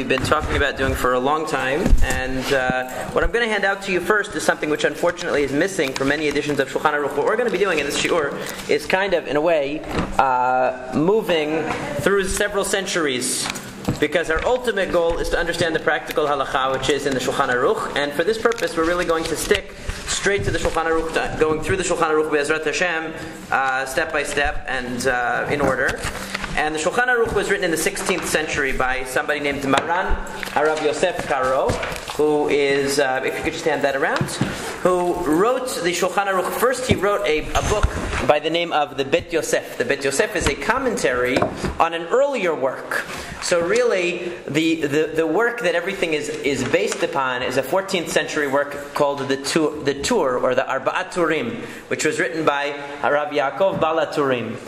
we've been talking about doing for a long time. And uh, what I'm going to hand out to you first is something which unfortunately is missing from many editions of Shulchan Aruch. What we're going to be doing in this shiur is kind of, in a way, uh, moving through several centuries because our ultimate goal is to understand the practical halacha which is in the Shulchan Aruch, and for this purpose, we're really going to stick straight to the Shulchan Aruch, going through the Shulchan Aruch Be'ezrat Hashem, uh, step by step and uh, in order. And the Shulchan Aruch was written in the 16th century by somebody named Maran Harav Yosef Karo, who is, uh, if you could just hand that around, who wrote the Shulchan Aruch. First, he wrote a, a book by the name of the Bet Yosef. The Bet Yosef is a commentary on an earlier work. So really, the, the, the work that everything is, is based upon is a 14th century work called the Tur, the Tur or the Arba'at Turim, which was written by Harav Yaakov Ba'al HaTurim.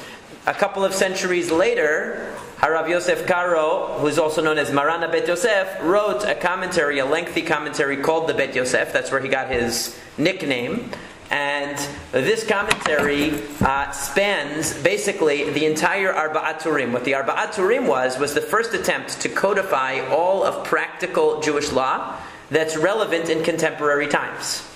A couple of centuries later, Harav Yosef Karo, who is also known as Marana Bet Yosef, wrote a commentary, a lengthy commentary called the Bet Yosef. That's where he got his nickname. And this commentary uh, spans basically the entire Arba'at Turim. What the Arba'at Turim was, was the first attempt to codify all of practical Jewish law that's relevant in contemporary times.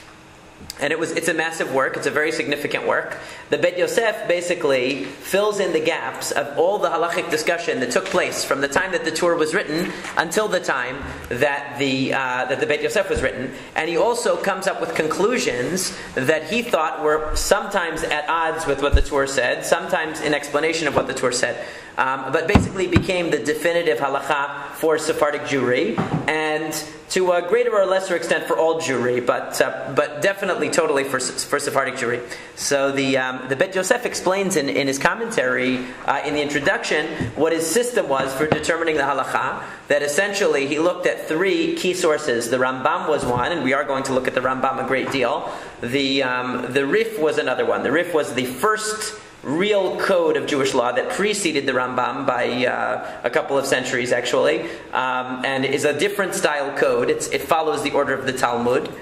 And it was, it's a massive work, it's a very significant work. The Bet Yosef basically fills in the gaps of all the halachic discussion that took place from the time that the Tur was written until the time that the, uh, that the Bet Yosef was written. And he also comes up with conclusions that he thought were sometimes at odds with what the Tur said, sometimes in explanation of what the Tur said. Um, but basically became the definitive halacha for Sephardic Jewry, and to a greater or lesser extent for all Jewry, but uh, but definitely totally for, for Sephardic Jewry. So the um, the Bet Yosef explains in, in his commentary uh, in the introduction what his system was for determining the halacha. That essentially he looked at three key sources. The Rambam was one, and we are going to look at the Rambam a great deal. The um, the Rif was another one. The Rif was the first real code of Jewish law that preceded the Rambam by uh, a couple of centuries, actually, um, and is a different style code. It's, it follows the order of the Talmud.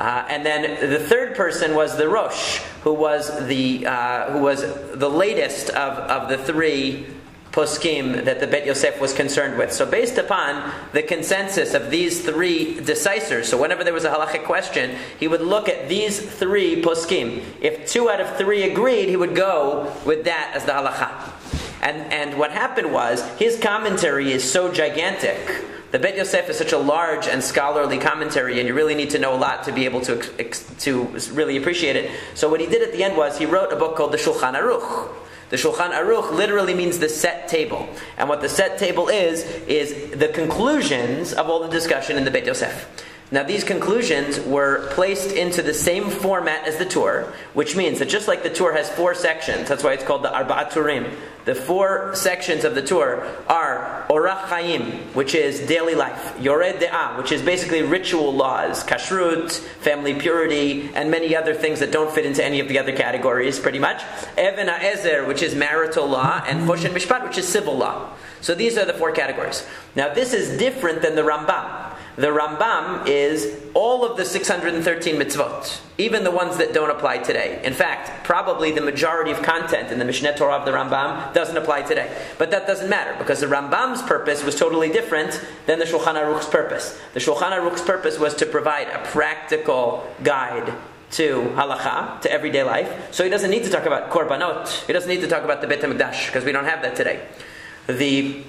Uh, and then the third person was the Rosh, who was the uh, who was the latest of, of the three poskim that the Bet Yosef was concerned with. So, based upon the consensus of these three decisors, so whenever there was a halachic question, he would look at these three poskim. If two out of three agreed, he would go with that as the halacha. And, and what happened was, his commentary is so gigantic. The Bet Yosef is such a large and scholarly commentary, and you really need to know a lot to be able to, to really appreciate it. So, what he did at the end was, he wrote a book called the Shulchan Aruch the Shulchan Aruch literally means the set table. And what the set table is, is the conclusions of all the discussion in the Beit Yosef. Now, these conclusions were placed into the same format as the Tur, which means that just like the Tur has four sections, that's why it's called the Arba'at Turim, the four sections of the Tur are Orach Chaim, which is daily life, Yoreh De'ah, which is basically ritual laws, Kashrut, family purity, and many other things that don't fit into any of the other categories, pretty much. Even HaEzer, which is marital law, and Choshen Mishpat, which is civil law. So these are the four categories. Now, this is different than the Rambam. The Rambam is all of the 613 mitzvot, even the ones that don't apply today. In fact, probably the majority of content in the Mishneh Torah of the Rambam doesn't apply today. But that doesn't matter because the Rambam's purpose was totally different than the Shulchan Aruch's purpose. The Shulchan Aruch's purpose was to provide a practical guide to halacha, to everyday life. So he doesn't need to talk about korbanot. He doesn't need to talk about the Beit HaMikdash because we don't have that today. The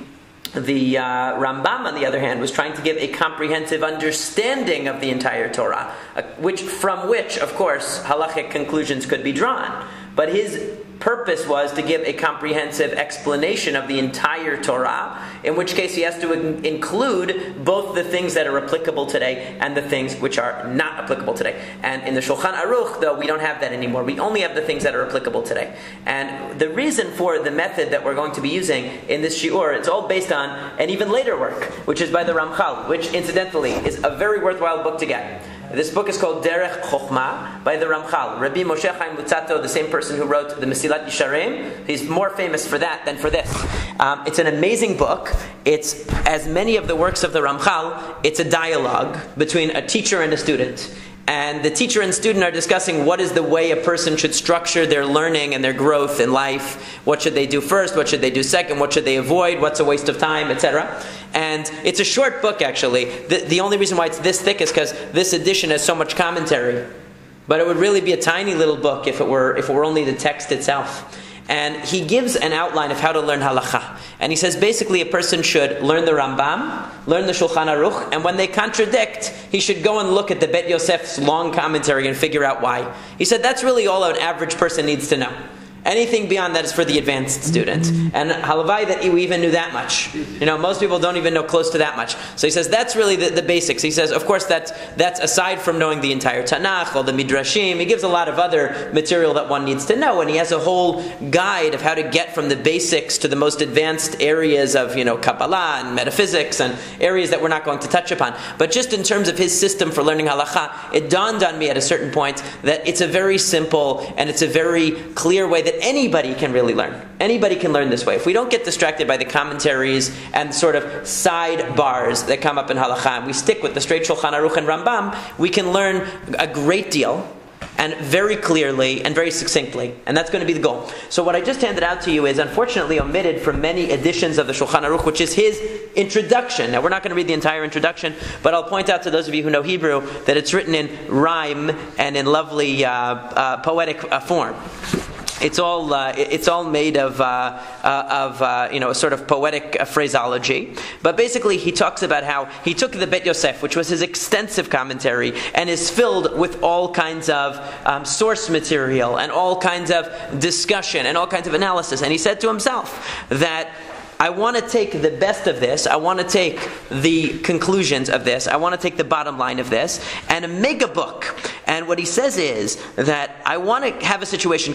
the uh, Rambam, on the other hand, was trying to give a comprehensive understanding of the entire Torah, uh, which from which, of course, halachic conclusions could be drawn. But his purpose was to give a comprehensive explanation of the entire Torah, in which case he has to in- include both the things that are applicable today and the things which are not applicable today. And in the Shulchan Aruch, though, we don't have that anymore. We only have the things that are applicable today. And the reason for the method that we're going to be using in this shiur, it's all based on an even later work, which is by the Ramchal, which incidentally is a very worthwhile book to get. This book is called Derech Chochma by the Ramchal. Rabbi Moshe Chaim Luzzatto, the same person who wrote the Mesilat Yesharim, he's more famous for that than for this. Um, it's an amazing book. It's, as many of the works of the Ramchal, it's a dialogue between a teacher and a student and the teacher and student are discussing what is the way a person should structure their learning and their growth in life. What should they do first? What should they do second? What should they avoid? What's a waste of time, etc. And it's a short book, actually. The, the only reason why it's this thick is because this edition has so much commentary. But it would really be a tiny little book if it were, if it were only the text itself. And he gives an outline of how to learn halacha. And he says basically a person should learn the Rambam, learn the Shulchan Aruch, and when they contradict, he should go and look at the Bet Yosef's long commentary and figure out why. He said that's really all an average person needs to know. Anything beyond that is for the advanced student. And halavai that we even knew that much. You know, most people don't even know close to that much. So he says that's really the, the basics. He says, of course, that's, that's aside from knowing the entire Tanakh, all the Midrashim. He gives a lot of other material that one needs to know. And he has a whole guide of how to get from the basics to the most advanced areas of, you know, Kabbalah and metaphysics and areas that we're not going to touch upon. But just in terms of his system for learning halacha, it dawned on me at a certain point that it's a very simple and it's a very clear way that that anybody can really learn. Anybody can learn this way. If we don't get distracted by the commentaries and sort of sidebars that come up in halakha, and we stick with the straight Shulchan Aruch and Rambam, we can learn a great deal and very clearly and very succinctly. And that's going to be the goal. So what I just handed out to you is unfortunately omitted from many editions of the Shulchan Aruch, which is his introduction. Now we're not going to read the entire introduction, but I'll point out to those of you who know Hebrew that it's written in rhyme and in lovely uh, uh, poetic uh, form. It's all, uh, it's all made of, uh, uh, of uh, you know, a sort of poetic uh, phraseology. But basically, he talks about how he took the Bet Yosef, which was his extensive commentary, and is filled with all kinds of um, source material and all kinds of discussion and all kinds of analysis. And he said to himself that I want to take the best of this. I want to take the conclusions of this. I want to take the bottom line of this and make a book. And what he says is that I want to have a situation,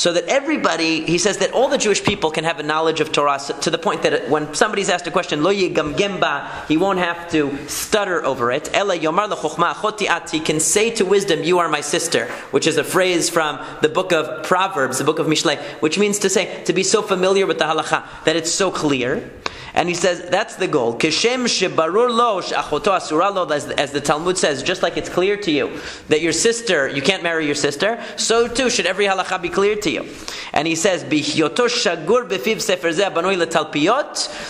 so that everybody, he says that all the Jewish people can have a knowledge of Torah to the point that when somebody's asked a question, lo gemba, he won't have to stutter over it. Ela yomar he can say to wisdom, you are my sister, which is a phrase from the book of Proverbs, the book of Mishlei, which means to say, to be so familiar with the halacha, that it's so clear. And he says that's the goal. Kishem as the Talmud says, just like it's clear to you that your sister, you can't marry your sister, so too should every halacha be clear to you. And he says,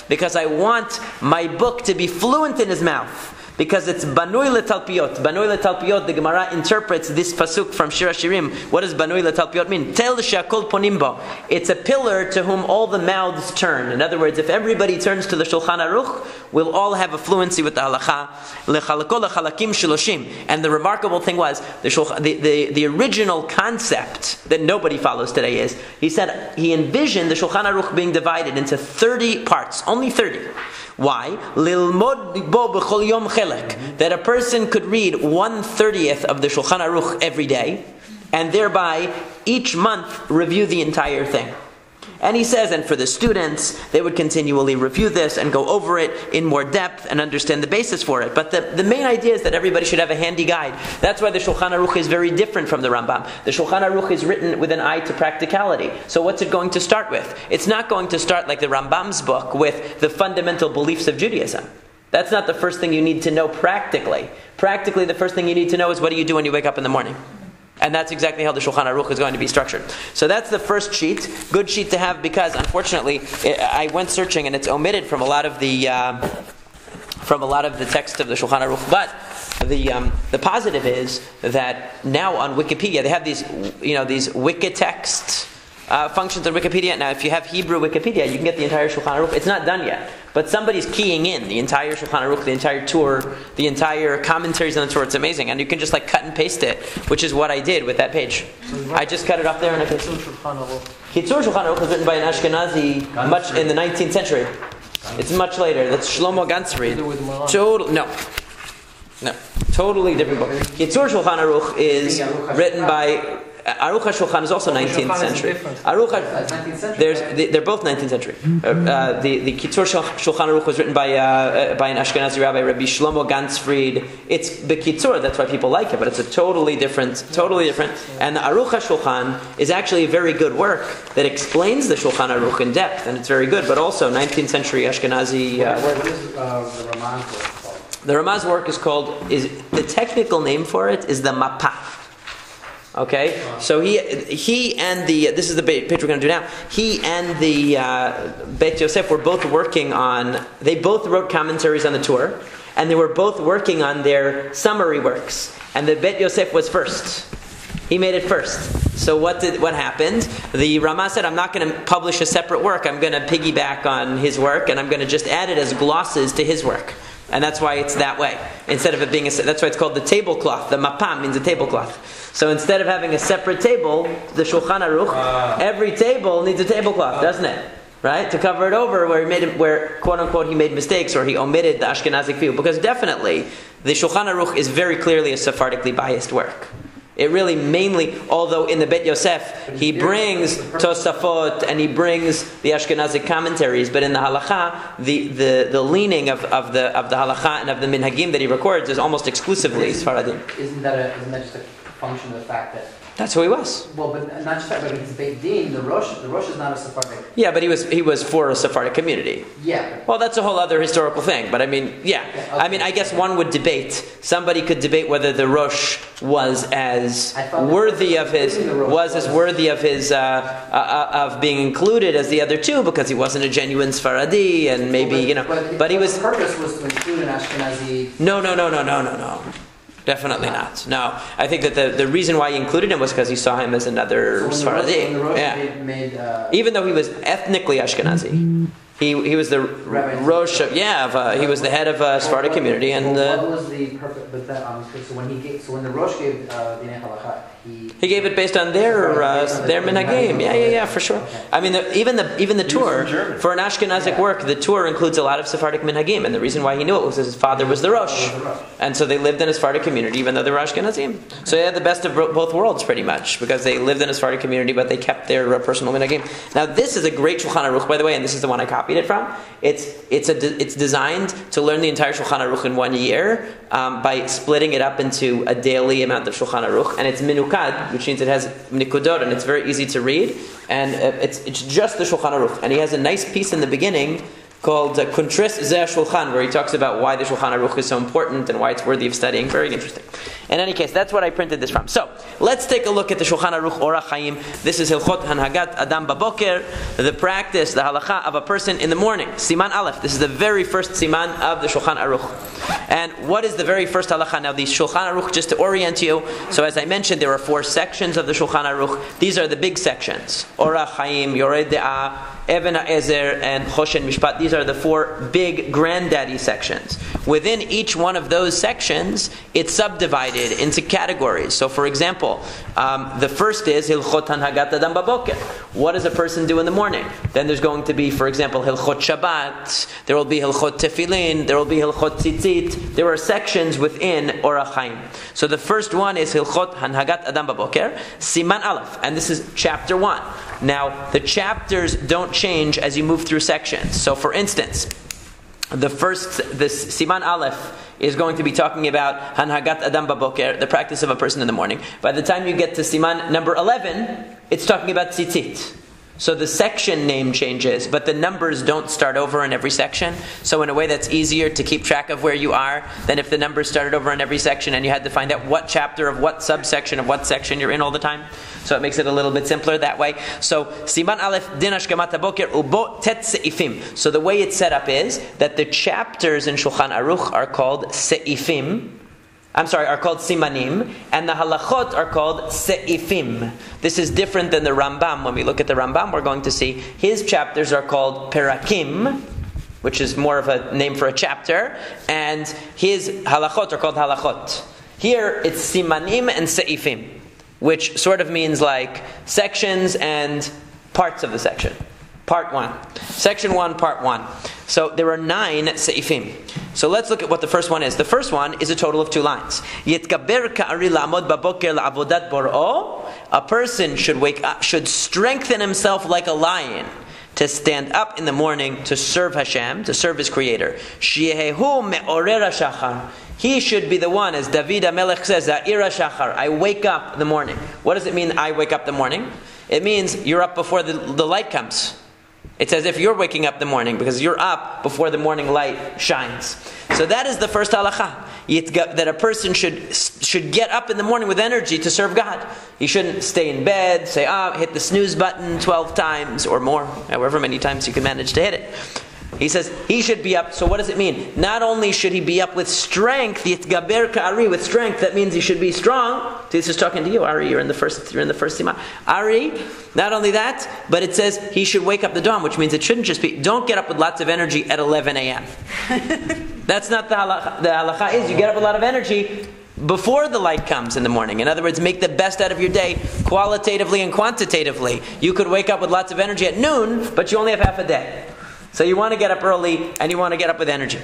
because I want my book to be fluent in his mouth because it's Banui Letalpiot. Banui Letalpiot, the Gemara interprets this pasuk from Shir Shirim. What does Banui Letalpiot mean? Tel Shakol Ponimbo. It's a pillar to whom all the mouths turn. In other words, if everybody turns to the Shulchan Aruch, we'll all have a fluency with the halacha. Lechalakol Lechalakim Shiloshim. And the remarkable thing was, the, the, the, the original concept that nobody follows today is, he said, he envisioned the Shulchan Aruch being divided into 30 parts, only 30. Why? Lilmod bo b'chol yom That a person could read one thirtieth of the Shulchan Aruch every day, and thereby each month review the entire thing. And he says, and for the students, they would continually review this and go over it in more depth and understand the basis for it. But the, the main idea is that everybody should have a handy guide. That's why the Shulchan Aruch is very different from the Rambam. The Shulchan Aruch is written with an eye to practicality. So what's it going to start with? It's not going to start like the Rambam's book with the fundamental beliefs of Judaism. That's not the first thing you need to know practically. Practically, the first thing you need to know is what do you do when you wake up in the morning? And that's exactly how the Shulchan Aruch is going to be structured. So that's the first sheet. Good sheet to have because, unfortunately, I went searching and it's omitted from a lot of the uh, from a lot of the text of the Shulchan Aruch. But the um, the positive is that now on Wikipedia they have these you know these Wikitext uh, functions on Wikipedia. Now, if you have Hebrew Wikipedia, you can get the entire Shulchan Aruch. It's not done yet, but somebody's keying in the entire Shulchan Aruch, the entire Tur, the entire commentaries on the Tur. It's amazing, and you can just like cut and paste it, which is what I did with that page. I just cut it off there and I pasted. Kitzur Shulchan Aruch was written by an Ashkenazi much in the 19th century. It's much later. That's Shlomo Ganzfried. Total no. No, totally different book. Kitzur Shulchan Aruch is written by Aruch HaShulchan is also 19th century. Aruch there's they're both 19th century. Uh, uh, the the Kitzur Shulchan Aruch was written by uh, uh, by an Ashkenazi rabbi, Rabbi Shlomo Ganzfried. It's the Kitzur, that's why people like it, but it's a totally different, totally different. And the Aruch HaShulchan is actually a very good work that explains the Shulchan Aruch in depth, and it's very good. But also 19th century Ashkenazi uh, work. What is uh, the Rama's work? The Rama's work is called is the technical name for it is the Mapah. Okay, so he he and the this is the page we're going to do now. He and the uh, Beit Yosef were both working on. They both wrote commentaries on the Tur, and they were both working on their summary works. And the Beit Yosef was first. He made it first. So what did what happened? The Rama said, "I'm not going to publish a separate work. I'm going to piggyback on his work, and I'm going to just add it as glosses to his work." And that's why it's that way. Instead of it being a, that's why it's called the tablecloth. The mapam means a tablecloth. So instead of having a separate table, the Shulchan Aruch, ah. every table needs a tablecloth, ah. doesn't it? Right to cover it over where he made where quote unquote he made mistakes or he omitted the Ashkenazic view because definitely the Shulchan Aruch is very clearly a Sephardically biased work. It really mainly, although in the Bet Yosef he brings Tosafot and he brings the Ashkenazic commentaries, but in the Halacha, the, the, the leaning of, of the of the Halacha and of the Minhagim that he records is almost exclusively Sfaradim. Isn't that, a, isn't that just a function of the fact that That's who he was. well, but not just that, but he's Beit Din. The Rosh, the Rosh is not a Sephardic. Yeah, but he was he was for a Sephardic community. Yeah, Well, that's a whole other historical thing. But I mean, yeah. Yeah, I mean, I guess one would debate. Somebody could debate whether the Rosh was as worthy of his Rosh was as worthy of his uh, uh, uh, of being included as the other two because he wasn't a genuine Sfaradi and maybe But- you know. But he was purpose was to include an Ashkenazi. no, no, no, no, no, no, no. Definitely not. No, I think that the, the reason why he included him was because he saw him as another So when the Rosh, when the Sfaradi. Yeah. made, made uh, Even though he was ethnically Ashkenazi, he he was the Rabbi- Rosh. Of, yeah, of, uh, he was the head of a Sephardic community, and well, uh, what was the purpose? But that, um, so when he gave, so when the Rosh gave uh, the Halacha, he he gave it based on their uh, Based on the- their minhagim. Yeah, yeah, yeah, for sure. I mean, the, even the even the Tur for an Ashkenazic Yeah. work, the Tur includes a lot of Sephardic minhagim, and the reason why he knew it was his father was the Rosh, was the Rosh. and so they lived in a Sephardic community, even though they were Ashkenazim. So they had the best of both worlds, pretty much, because they lived in a Sephardic community, but they kept their uh, personal minhagim. Now, this is a great Shulchan Aruch, by the way, and this is the one I copied it from. It's it's a de- it's designed to learn the entire Shulchan Aruch in one year um, by splitting it up into a daily amount of Shulchan Aruch, and it's minukad, which means it has nikudot, and it's very easy to read, and uh, it's it's just the Shulchan Aruch, and he has a nice piece in the beginning called uh, Kuntris Zeh Shulchan, where he talks about why the Shulchan Aruch is so important and why it's worthy of studying. Very interesting. In any case, that's what I printed this from. So let's take a look at the Shulchan Aruch Orach Chaim. This is Hilchot Hanhagat Adam Baboker, the practice, the halacha of a person in the morning. Siman Aleph. This is the very first siman of the Shulchan Aruch. And what is the very first halacha? Now, the Shulchan Aruch, just to orient you. So, as I mentioned, there are four sections of the Shulchan Aruch. These are the big sections: Orach Chaim, Yoreh De'ah, Even Ezer, and Choshen Mishpat. These are the four big granddaddy sections. Within each one of those sections, it's subdivided into categories. So, for example, um, the first is Hilchot Hanhagat Adam Baboker. What does a person do in the morning? Then there's going to be, for example, Hilchot Shabbat. There will be Hilchot Tefillin. There will be Hilchot Tzitzit. There are sections within Orach Chaim. So the first one is Hilchot Hanhagat Adam Baboker, Siman Aleph, and this is chapter one. Now, the chapters don't change as you move through sections. So, for instance, the first, this Siman Aleph is going to be talking about Hanhagat Adam Baboker, the practice of a person in the morning. By the time you get to Siman number 11, it's talking about Tzitzit. So the section name changes, but the numbers don't start over in every section. So in a way that's easier to keep track of where you are than if the numbers started over in every section and you had to find out what chapter of what subsection of what section you're in all the time. So it makes it a little bit simpler that way. So Siman Aleph Din Ashkamat Boker Ubo Tet Seifim. So the way it's set up is that the chapters in Shulchan Aruch are called Seifim. I'm sorry, are called simanim, and the halachot are called seifim. This is different than the Rambam. When we look at the Rambam, we're going to see his chapters are called perakim, which is more of a name for a chapter, and his halachot are called halachot. Here, it's simanim and seifim, which sort of means like sections and parts of the section. Part 1. Section 1, Part 1. So there are nine seifim. So let's look at what the first one is. The first one is a total of two lines. Yitgaber ka'ari la'amod baboker la'avodat bor'o. A person should wake up, should strengthen himself like a lion to stand up in the morning to serve Hashem, to serve his creator. Shehehu me'orer shachar. He should be the one, as David Amelech says, Za'ira Shachar. I wake up the morning. What does it mean, I wake up the morning? It means you're up before the, the light comes. It's as if you're waking up the morning because you're up before the morning light shines. So that is the first halacha that a person should should get up in the morning with energy to serve God. He shouldn't stay in bed, say ah, hit the snooze button twelve times or more, however many times you can manage to hit it. He says he should be up. So what does it mean? Not only should he be up with strength, yitgaber ka'ari, with strength, that means he should be strong. This is talking to you, Ari. You're in the first. You're in the first sima. Ari. Not only that, but it says he should wake up the dawn, which means it shouldn't just be. Don't get up with lots of energy at 11 a.m. That's not the halacha. The halacha is you get up with a lot of energy before the light comes in the morning. In other words, make the best out of your day qualitatively and quantitatively. You could wake up with lots of energy at noon, but you only have half a day. So you want to get up early and you want to get up with energy.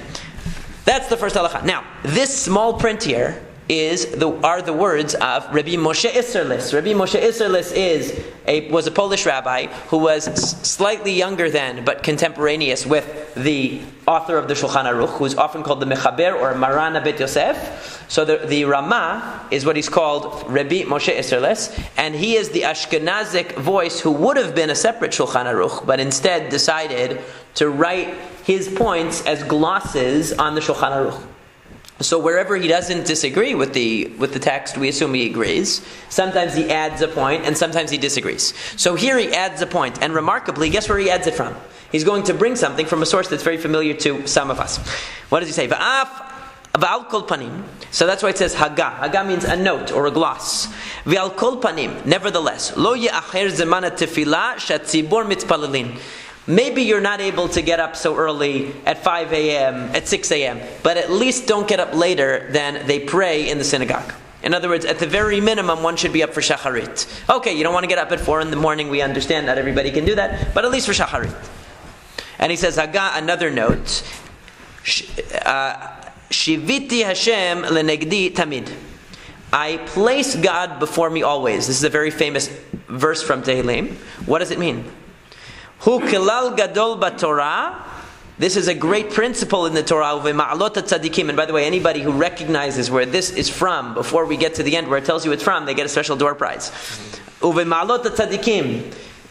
That's the first halacha. Now, this small print here is the, are the words of Rabbi Moshe Isserlis. Rabbi Moshe Isserlis is a, was a Polish rabbi who was slightly younger than, but contemporaneous with the author of the Shulchan Aruch, who's often called the Mechaber or Marana Bet Yosef. So the, the Rama is what he's called Rabbi Moshe Isserlis, and he is the Ashkenazic voice who would have been a separate Shulchan Aruch, but instead decided to write his points as glosses on the Shulchan Aruch. So wherever he doesn't disagree with the with the text, we assume he agrees. Sometimes he adds a point, and sometimes he disagrees. So here he adds a point, and remarkably, guess where he adds it from? He's going to bring something from a source that's very familiar to some of us. What does he say? So that's why it says haga. Haga means a note or a gloss. Nevertheless, lo ye'acher zemana tefila shatzibor mitzpalalin. Maybe you're not able to get up so early at 5 a.m., at 6 a.m., but at least don't get up later than they pray in the synagogue. In other words, at the very minimum, one should be up for shacharit. Okay, you don't want to get up at 4 in the morning, we understand not everybody can do that, but at least for shacharit. And he says, Haga, another note, uh, Shiviti Hashem lenegdi tamid. I place God before me always. This is a very famous verse from Tehillim. What does it mean? Hu kilal gadol Torah. This is a great principle in the Torah. And by the way, anybody who recognizes where this is from, before we get to the end where it tells you it's from, they get a special door prize.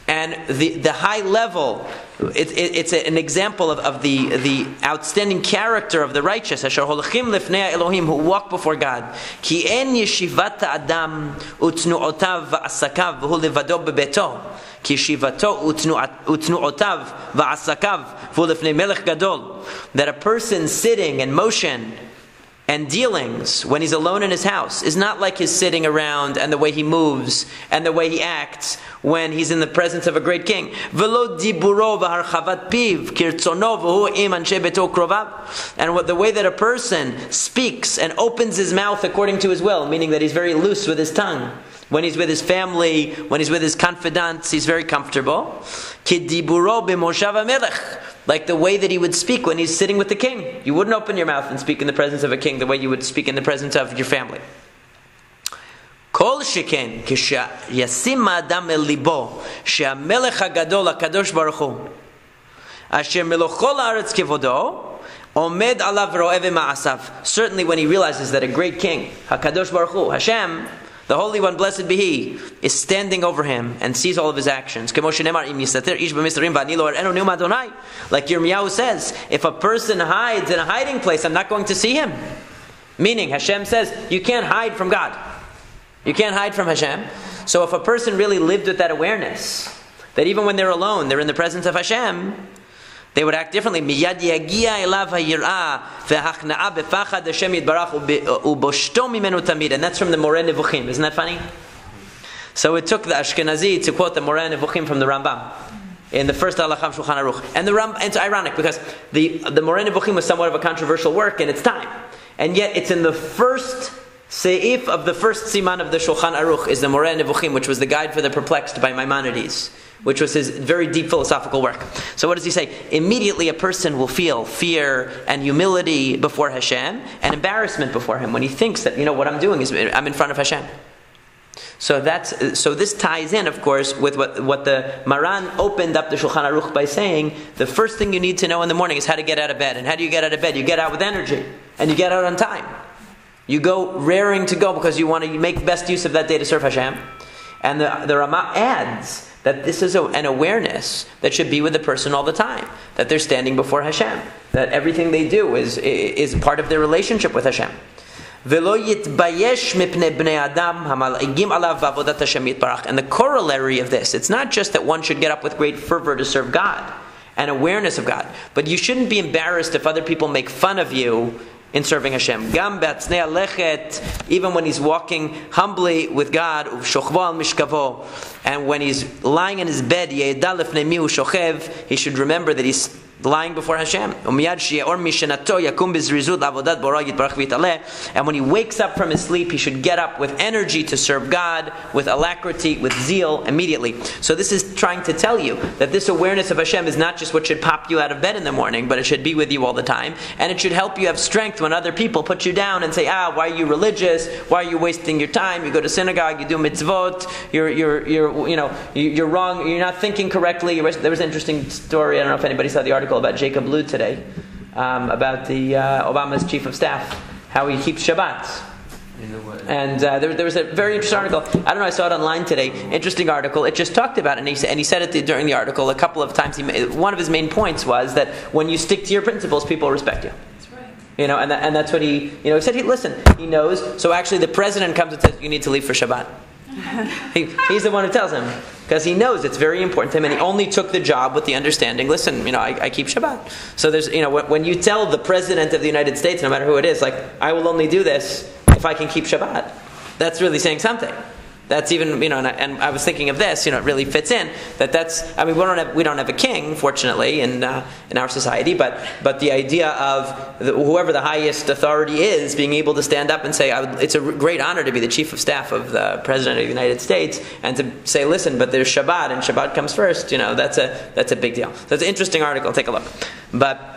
And the, the high level, it, it, it's an example of, of the, the outstanding character of the righteous, Elohim, who walk before God. Ki en yeshivat adam utnuotav va'asakav v'hu levado bebeto. כי ישיבתו ותנועותיו ועסקיו והוא לפני מלך גדול. That a person sitting in motion and dealings when he's alone in his house is not like his sitting around and the way he moves and the way he acts when he's in the presence of a great king. And what the way that a person speaks and opens his mouth according to his will, meaning that he's very loose with his tongue. When he's with his family, when he's with his confidants, he's very comfortable. Like the way that he would speak when he's sitting with the king. You wouldn't open your mouth and speak in the presence of a king the way you would speak in the presence of your family. כל שכן כשישים האדם אל ליבו שהמלך הגדול הקדוש ברוך הוא אשר מלוכו לארץ כבודו עומד עליו ורואה ומעשיו certainly when he realizes that a great king HaKadosh Baruch Hu Hashem the Holy One, blessed be He, is standing over him and sees all of his actions. Like Yirmiyahu says, if a person hides in a hiding place, I'm not going to see him. Meaning, Hashem says, you can't hide from God. You can't hide from Hashem. So if a person really lived with that awareness, that even when they're alone, they're in the presence of Hashem, they would act differently. Uh, tamid. And that's from the Moreh Nevuchim. Isn't that funny? So it took the Ashkenazi to quote the Moreh Nevuchim from the Rambam in the first Alacham Shulchan Aruch. And the Ram, it's ironic because the the Moreh Nevuchim was somewhat of a controversial work in its time, and yet it's in the first Seif of the first Siman of the Shulchan Aruch is the Moreh Nevuchim, which was the guide for the perplexed by Maimonides which was his very deep philosophical work. So, what does he say? Immediately, a person will feel fear and humility before Hashem and embarrassment before Him when he thinks that, you know, what I'm doing is I'm in front of Hashem. So that's so. This ties in, of course, with what what the Maran opened up the Shulchan Aruch by saying the first thing you need to know in the morning is how to get out of bed. And how do you get out of bed? You get out with energy, and you get out on time. You go raring to go because you want to make the best use of that day to serve Hashem. And the, the Rama adds that this is a, an awareness that should be with the person all the time, that they're standing before Hashem, that everything they do is, is part of their relationship with Hashem. And the corollary of this, it's not just that one should get up with great fervor to serve God and awareness of God, but you shouldn't be embarrassed if other people make fun of you in serving Hashem. Gam lechet, even when he's walking humbly with God, mishkavo, and when he's lying in his bed, he should remember that he's lying before Hashem. And when he wakes up from his sleep, he should get up with energy to serve God, with alacrity, with zeal immediately. So this is trying to tell you that this awareness of Hashem is not just what should pop you out of bed in the morning, but it should be with you all the time. And it should help you have strength when other people put you down and say, ah, why are you religious? Why are you wasting your time? You go to synagogue, you do mitzvot, you're, you're, you're, you know, you're wrong, you're not thinking correctly. There was an interesting story, I don't know if anybody saw the article article about Jacob Lew today, um, about the uh, Obama's chief of staff, how he keeps Shabbat. And uh, there, there, was a very interesting article. I don't know. I saw it online today. Interesting article. It just talked about it, and he, and he said it during the article a couple of times. He made, one of his main points was that when you stick to your principles, people respect you. That's right. You know, and, that, and that's what he. You know, he said. He listen. He knows. So actually, the president comes and says, "You need to leave for Shabbat." he, he's the one who tells him because he knows it's very important to him, and he only took the job with the understanding. Listen, you know, I, I keep Shabbat. So there's, you know, when, when, you tell the president of the United States, no matter who it is, like, I will only do this if I can keep Shabbat. That's really saying something. That's even you know, and I, and I, was thinking of this. You know, it really fits in that. That's I mean, we don't have we don't have a king, fortunately, in uh, in our society. But but the idea of the, whoever the highest authority is being able to stand up and say, it's a great honor to be the chief of staff of the president of the United States, and to say, listen, but there's Shabbat, and Shabbat comes first. You know, that's a that's a big deal. So it's an interesting article. Take a look, but.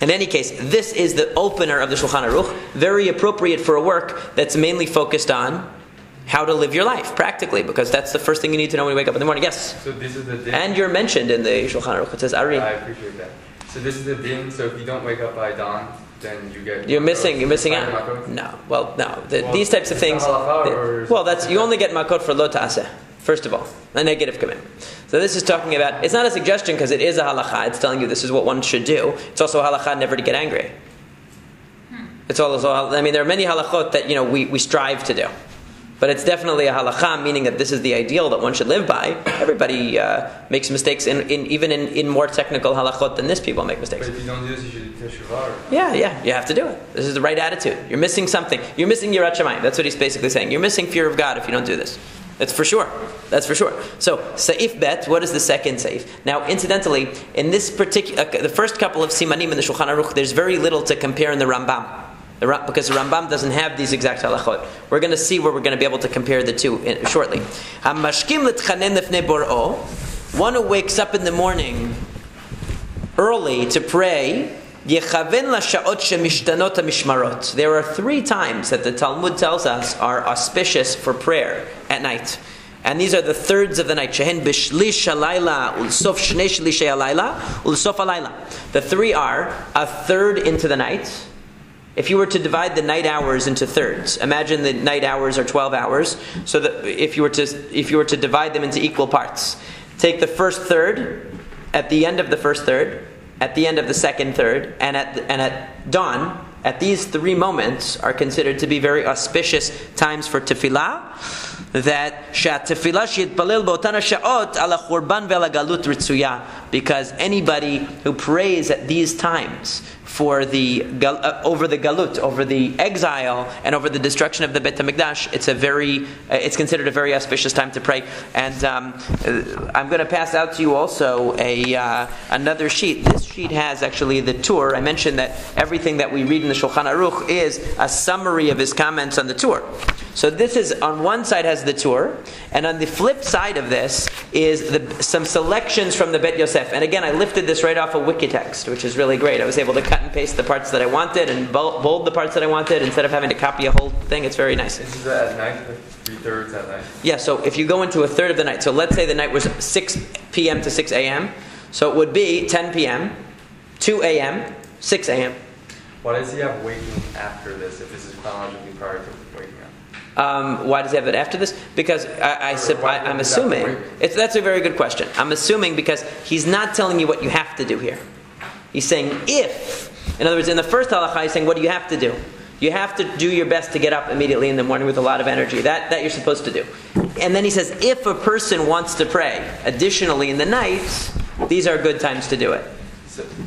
In any case, this is the opener of the Shulchan Aruch, very appropriate for a work that's mainly focused on how to live your life practically, because that's the first thing you need to know when you wake up in the morning. Yes. So this is the din. And you're mentioned in the Shulchan Aruch. It says Ari. I appreciate that. So this is the din. So if you don't wake up by dawn, then you get. You're missing. You're missing out. No. Well, no. The, well, these types of things. The, well, that's you only get makot for lotase. First of all, a negative command. So this is talking about. It's not a suggestion because it is a halacha. It's telling you this is what one should do. It's also a halacha never to get angry. Hmm. It's all. I mean, there are many halachot that you know we, we strive to do. But it's definitely a halacha, meaning that this is the ideal that one should live by. Everybody uh, makes mistakes, in, in, even in, in more technical halachot than this, people make mistakes. But if you don't do this, you should do teshuvah. Yeah, yeah, you have to do it. This is the right attitude. You're missing something. You're missing yirat shamayim. That's what he's basically saying. You're missing fear of God if you don't do this. That's for sure. That's for sure. So, Saif Bet, what is the second Saif? Now, incidentally, in this particular, uh, the first couple of Simanim in the Shulchan Aruch, there's very little to compare in the Rambam the, because the Rambam doesn't have these exact halachot. We're going to see where we're going to be able to compare the two in, shortly. One who wakes up in the morning early to pray. There are three times that the Talmud tells us are auspicious for prayer at night. And these are the thirds of the night. The three are a third into the night, if you were to divide the night hours into thirds, imagine the night hours are 12 hours, so that if you were to if you were to divide them into equal parts, take the first third at the end of the first third, at the end of the second third, and at and at dawn, at these three moments are considered to be very auspicious times for tefillah. That שהתפילה שיתפלל באותן השעות על החורבן ועל הגלות רצויה. Because anybody who prays at these times for the uh, over the galut, over the exile, and over the destruction of the Bet Hamikdash, it's a very, uh, it's considered a very auspicious time to pray. And um, uh, I'm going to pass out to you also a uh, another sheet. This sheet has actually the Tur. I mentioned that everything that we read in the Shulchan Aruch is a summary of his comments on the Tur. So this is on one side has the Tur, and on the flip side of this is the, some selections from the Bet Yosef. And again, I lifted this right off a of Wikitext, which is really great. I was able to cut and paste the parts that I wanted and bold the parts that I wanted instead of having to copy a whole thing. It's very nice. This is at night, three thirds at night. Yeah. So if you go into a third of the night, so let's say the night was 6 p.m. to 6 a.m. So it would be 10 p.m., 2 a.m., 6 a.m. Why does he have waking after this if this is chronologically prior to waking up? Um, why does he have it after this? Because I, I, sup- why I, I'm assuming it's, that's a very good question. I'm assuming because he's not telling you what you have to do here. He's saying if. In other words, in the first halacha, he's saying what do you have to do? You have to do your best to get up immediately in the morning with a lot of energy. That, that you're supposed to do. And then he says if a person wants to pray additionally in the night, these are good times to do it.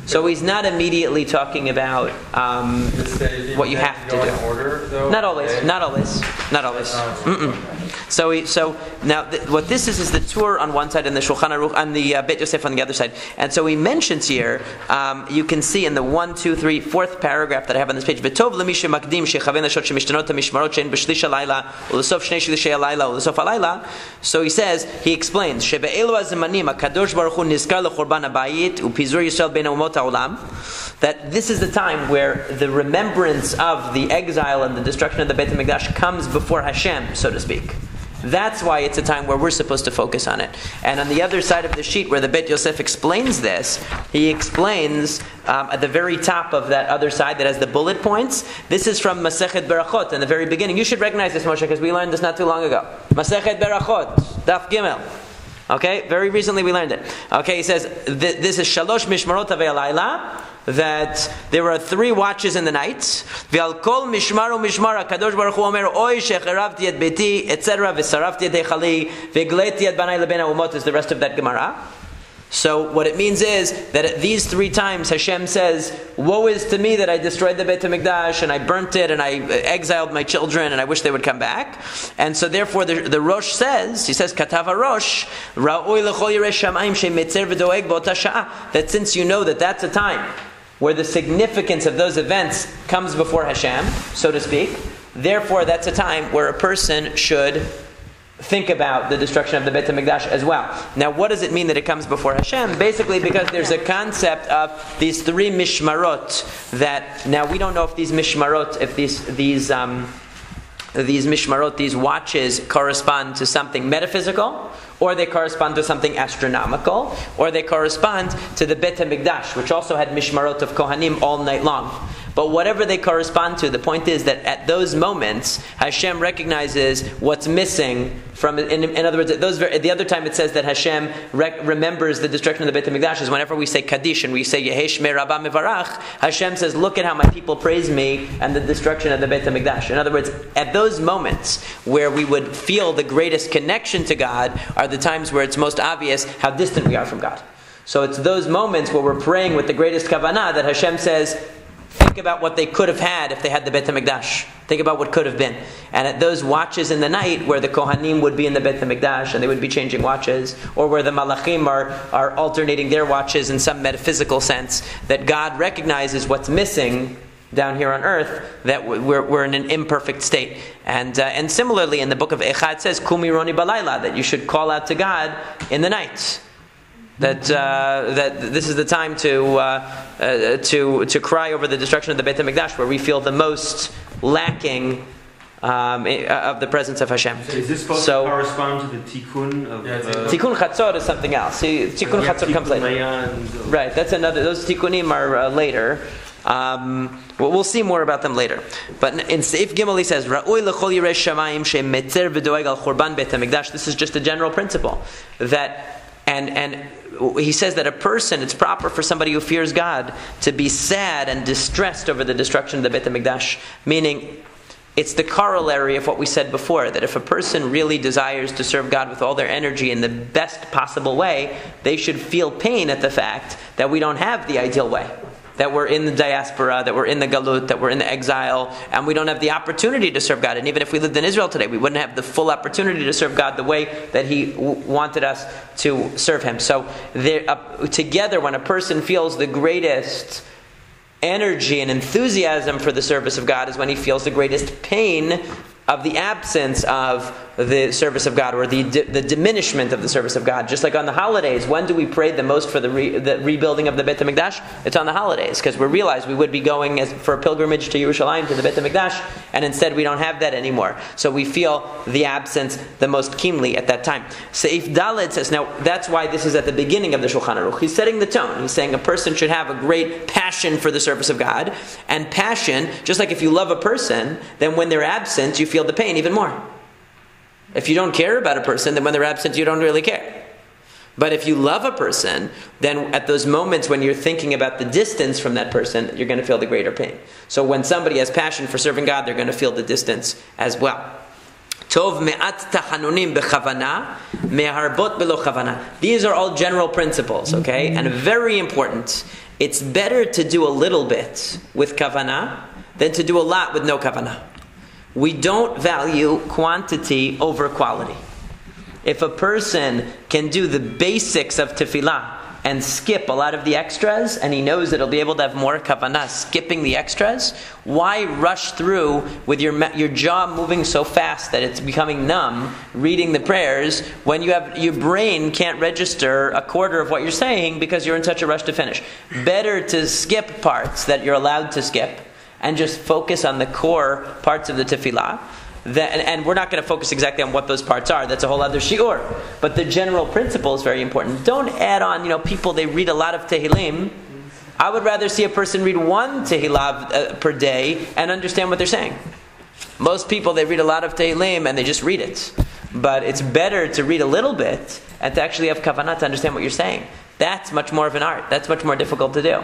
So, he's not immediately talking about um, just say if what you have to do. order, though, Not always. Not always. Not always. Mm-mm. So, we, so now th- what this is is the Tur on one side and the Shulchan Aruch and the uh, Beit Yosef on the other side. And so he mentions here, um, you can see in the one, two, three, fourth paragraph that I have on this page, V'tov l'mi shemakdim shechaven ashot shemishtenot ha'mishmarot she'en b'shlish ha'layla u'lesof shnei shlishei ha'layla u'lesof ha'layla. So he says, he explains, shebe'elu ha'zemanim ha'kadosh baruch hu nizkar l'chorban ha'bayit u'pizur Yisrael ben umot ha'olam that this is the time where the remembrance of the exile and the destruction of the Beit HaMikdash comes before Hashem, so to speak. That's why it's a time where we're supposed to focus on it. And on the other side of the sheet, where the Bet Yosef explains this, he explains um, at the very top of that other side that has the bullet points. This is from Masechet Berachot in the very beginning. You should recognize this, Moshe, because we learned this not too long ago. Masechet Berachot, Daf Gimel. Okay, very recently we learned it. Okay, he says this is Shalosh Mishmarot Alayla. That there are three watches in the night. V'al kol mishmar u'mishmar Hakadosh Baruch Hu omer Oy shecharavti et beti etc. V'sarafti et heichali v'gleti et banai leben ha'umot is the rest of that Gemara. So what it means is that at these three times Hashem says, "Woe is to me that I destroyed the Beit Hamikdash and I burnt it and I uh, exiled my children and I wish they would come back." And so therefore the, the Rosh says, he says, "Katav Rosh, Ra'oi lechol yirei shamayim shemetzer v'doeg b'ota sha'a." That since you know that that's a time where the significance of those events comes before Hashem, so to speak, therefore that's a time where a person should think about the destruction of the Beit HaMikdash as well. Now, what does it mean that it comes before Hashem? Basically, because there's a concept of these three mishmarot that now we don't know if these mishmarot, if these these um, these mishmarot, these watches, correspond to something metaphysical, or they correspond to something astronomical, or they correspond to the Beit HaMikdash, which also had mishmarot of Kohanim all night long. But whatever they correspond to, the point is that at those moments, Hashem recognizes what's missing from. In, in other words, at those the other time it says that Hashem rec- remembers the destruction of the Beit Hamikdash is whenever we say Kaddish and we say Yehesh Me Rabba Mevarach, Hashem says, "Look at how my people praise me and the destruction of the Beit Hamikdash." In other words, at those moments where we would feel the greatest connection to God are the times where it's most obvious how distant we are from God. So it's those moments where we're praying with the greatest kavanah that Hashem says, Think about what they could have had if they had the Beit HaMikdash. Think about what could have been. And at those watches in the night where the Kohanim would be in the Beit HaMikdash and they would be changing watches, or where the Malachim are, are alternating their watches in some metaphysical sense, that God recognizes what's missing down here on earth, that we're, we're in an imperfect state. And, uh, and similarly, in the book of Eichah, says, Kumi Roni Balayla, that you should call out to God in the night that uh, that this is the time to uh, uh, to to cry over the destruction of the Beit Hamikdash, where we feel the most lacking um, of the presence of Hashem. Is this supposed So- to correspond to the tikkun of Yeah, uh, Tikkun Chatzot is something else. See, Tikkun yeah, Chatzot comes later. And, uh, Right, that's another. Those tikkunim are uh, later. Um, well, we'll see more about them later. But in Seif Gimel he says, "Ra'oi lechol yirei shamayim shemetzer v'doeg al churban beit hamikdash." This is just a general principle that, and and he says that a person, it's proper for somebody who fears God to be sad and distressed over the destruction of the beit hamikdash, meaning. It's the corollary of what we said before that if a person really desires to serve God with all their energy in the best possible way, they should feel pain at the fact that we don't have the ideal way. That we're in the diaspora, that we're in the galut, that we're in the exile, and we don't have the opportunity to serve God. And even if we lived in Israel today, we wouldn't have the full opportunity to serve God the way that He w- wanted us to serve Him. So, there- uh, together, when a person feels the greatest energy and enthusiasm for the service of God is when he feels the greatest pain of the absence of the service of God or the, the diminishment of the service of God. Just like on the holidays, when do we pray the most for the, re, the rebuilding of the Beit HaMikdash? It's on the holidays because we realize we would be going as, for a pilgrimage to Yerushalayim to the Beit HaMikdash, and instead we don't have that anymore. So we feel the absence the most keenly at that time. Seif Dalet says, now that's why this is at the beginning of the Shulchan Aruch. He's setting the tone. He's saying a person should have a great passion for the service of God, and passion, just like if you love a person, then when they're absent, you feel the pain even more. If you don't care about a person, then when they're absent, you don't really care. But if you love a person, then at those moments when you're thinking about the distance from that person, you're going to feel the greater pain. So when somebody has passion for serving God, they're going to feel the distance as well. Tov me'at bechavana, me'harbot. These are all general principles, okay? And very important. It's better to do a little bit with kavana than to do a lot with no kavana we don't value quantity over quality. If a person can do the basics of tefillah and skip a lot of the extras, and he knows that he'll be able to have more kavanah skipping the extras, why rush through with your, your jaw moving so fast that it's becoming numb, reading the prayers, when you have, your brain can't register a quarter of what you're saying because you're in such a rush to finish? Better to skip parts that you're allowed to skip and just focus on the core parts of the tefillah. And, we're not going to focus exactly on what those parts are. That's a whole other shiur. But the general principle is very important. Don't add on, you know, people, they read a lot of Tehillim. I would rather see a person read one Tehillah uh, per day and understand what they're saying. Most people, they read a lot of Tehillim and they just read it. But it's better to read a little bit and to actually have kavanah to understand what you're saying. That's much more of an art. That's much more difficult to do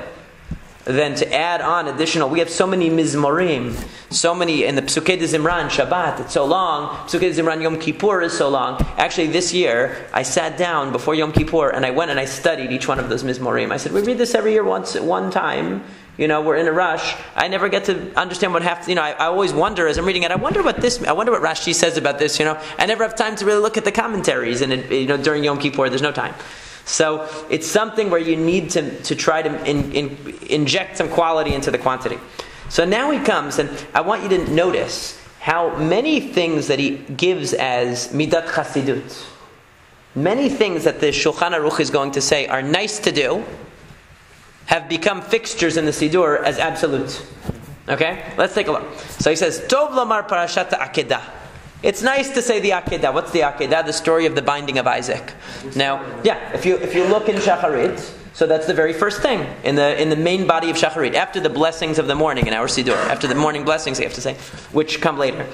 than to add on additional. We have so many mizmorim, so many in the Psukei de Zimran, Shabbat, it's so long. Psukei de Zimran Yom Kippur is so long. Actually, this year, I sat down before Yom Kippur and I went and I studied each one of those mizmorim. I said, we read this every year once, one time. You know, we're in a rush. I never get to understand what half, you know, I, I always wonder as I'm reading it, I wonder what this, I wonder what Rashi says about this, you know. I never have time to really look at the commentaries and, it, you know, during Yom Kippur, there's no time. So it's something where you need to, to try to in, in, inject some quality into the quantity. So now he comes, and I want you to notice how many things that he gives as midat chasidut, many things that the Shulchan Aruch is going to say are nice to do, have become fixtures in the Siddur as absolute. Okay? Let's take a look. So he says, Tov lamar parashat akedah. It's nice to say the Akedah. What's the Akedah? The story of the binding of Isaac. Now, yeah, if you if you look in Shacharit, so that's the very first thing in the in the main body of Shacharit. After the blessings of the morning in our Siddur, after the morning blessings, I have to say, which come later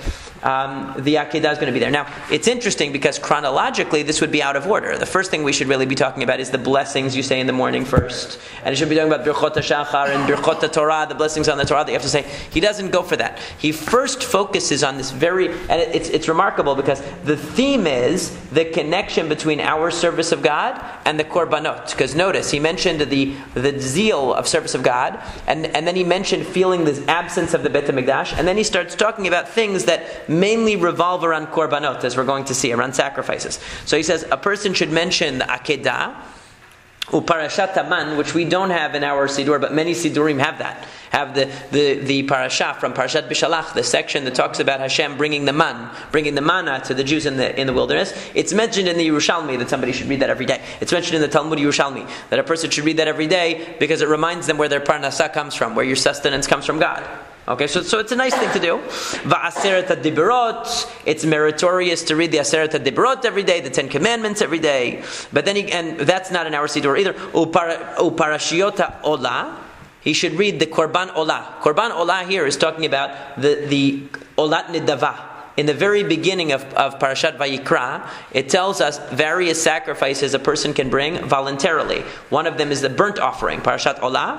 um, the Akedah is going to be there. Now, it's interesting because chronologically this would be out of order. The first thing we should really be talking about is the blessings you say in the morning first. And it should be talking about Birchot HaShachar and Birchot Torah, the blessings on the Torah that you have to say. He doesn't go for that. He first focuses on this very, and it's, it's remarkable because the theme is the connection between our service of God and the Korbanot. Because notice, he mentioned the, the zeal of service of God, and, and then he mentioned feeling the absence of the Bet HaMikdash, and then he starts talking about things that mainly revolve around korbanot, as we're going to see, around sacrifices. So he says a person should mention the akedah, Uparashat HaMan, which we don't have in our Sidur, but many Sidurim have that. Have the, the, the parasha from Parashat Bishalach, the section that talks about Hashem bringing the man, bringing the manna to the Jews in the, in the wilderness. It's mentioned in the Yerushalmi that somebody should read that every day. It's mentioned in the Talmud Yerushalmi that a person should read that every day because it reminds them where their parnasa comes from, where your sustenance comes from God. Okay, so, so it's a nice thing to do. Va'aseret dibrot. It's meritorious to read the Aseret dibrot every day, the Ten Commandments every day. But then, he, and that's not in our Siddur either. Uparashiota olah. He should read the Korban olah. Korban olah here is talking about the, the olat nidava in the very beginning of, of Parashat Vayikra, it tells us various sacrifices a person can bring voluntarily. One of them is the burnt offering, Parashat Olah,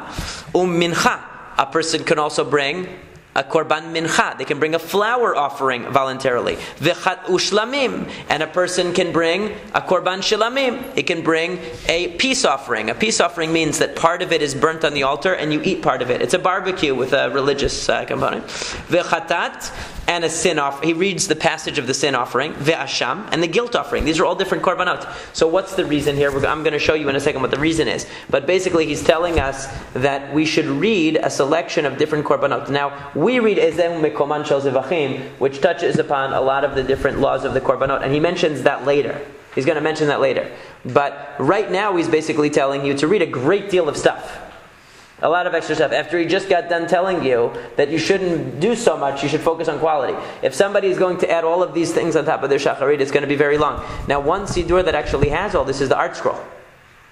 um mincha, a person can also bring a korban mincha. They can bring a flower offering voluntarily. V'chat ushlamim. And a person can bring a korban shilamim. It can bring a peace offering. A peace offering means that part of it is burnt on the altar and you eat part of it. It's a barbecue with a religious uh, component. V'chatat and a sin off. He reads the passage of the sin offering, ve'asham, and the guilt offering. These are all different korbanot. So what's the reason here? I'm going to show you in a second what the reason is. But basically, he's telling us that we should read a selection of different korbanot. Now, we read Ezehu Mekoman Shel Zevachim, which touches upon a lot of the different laws of the korbanot, and he mentions that later. He's going to mention that later. But right now, he's basically telling you to read a great deal of stuff. A lot of extra stuff. After he just got done telling you that you shouldn't do so much, you should focus on quality. If somebody is going to add all of these things on top of their shacharit, it's going to be very long. Now, one siddur that actually has all this is the ArtScroll.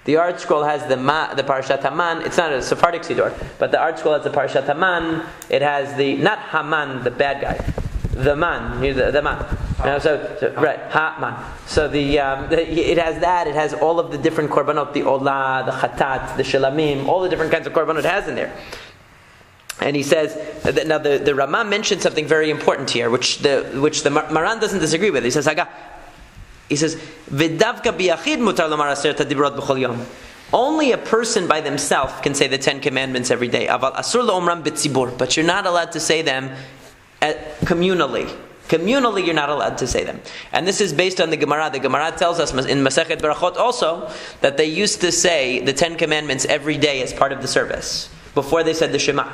The ArtScroll has the ma, the Parshat Haman. It's not a Sephardic siddur, but the ArtScroll has the Parshat Haman. It has the not Haman, the bad guy, the man, the, the man. Know, so, so right, Haman. So the, um, the it has that. It has all of the different korbanot, the olah, the chatat, the shilamim, all the different kinds of korbanot it has in there. And he says that now the, the Rama mentioned something very important here, which the which the Maran doesn't disagree with. He says, he says, "V'davka biyachid mutar lomar aseret hadibrot b'chol yom." Only a person by themselves can say the Ten Commandments every day. But you're not allowed to say them communally. Communally, you're not allowed to say them. And this is based on the Gemara. The Gemara tells us in Masechet Berachot also that they used to say the Ten Commandments every day as part of the service before they said the Shema.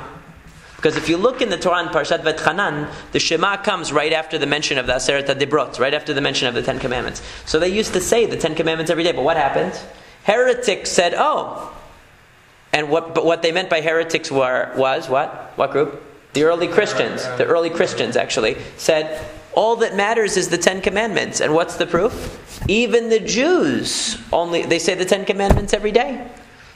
Because if you look in the Torah in Parshat V'etchanan, the Shema comes right after the mention of the Aseret HaDibrot, right after the mention of the Ten Commandments. So they used to say the Ten Commandments every day. But what happened? Heretics said, "Oh," and what? But what they meant by heretics were was what? What group? The early Christians. The early Christians actually said, "All that matters is the Ten Commandments." And what's the proof? Even the Jews only they say the Ten Commandments every day.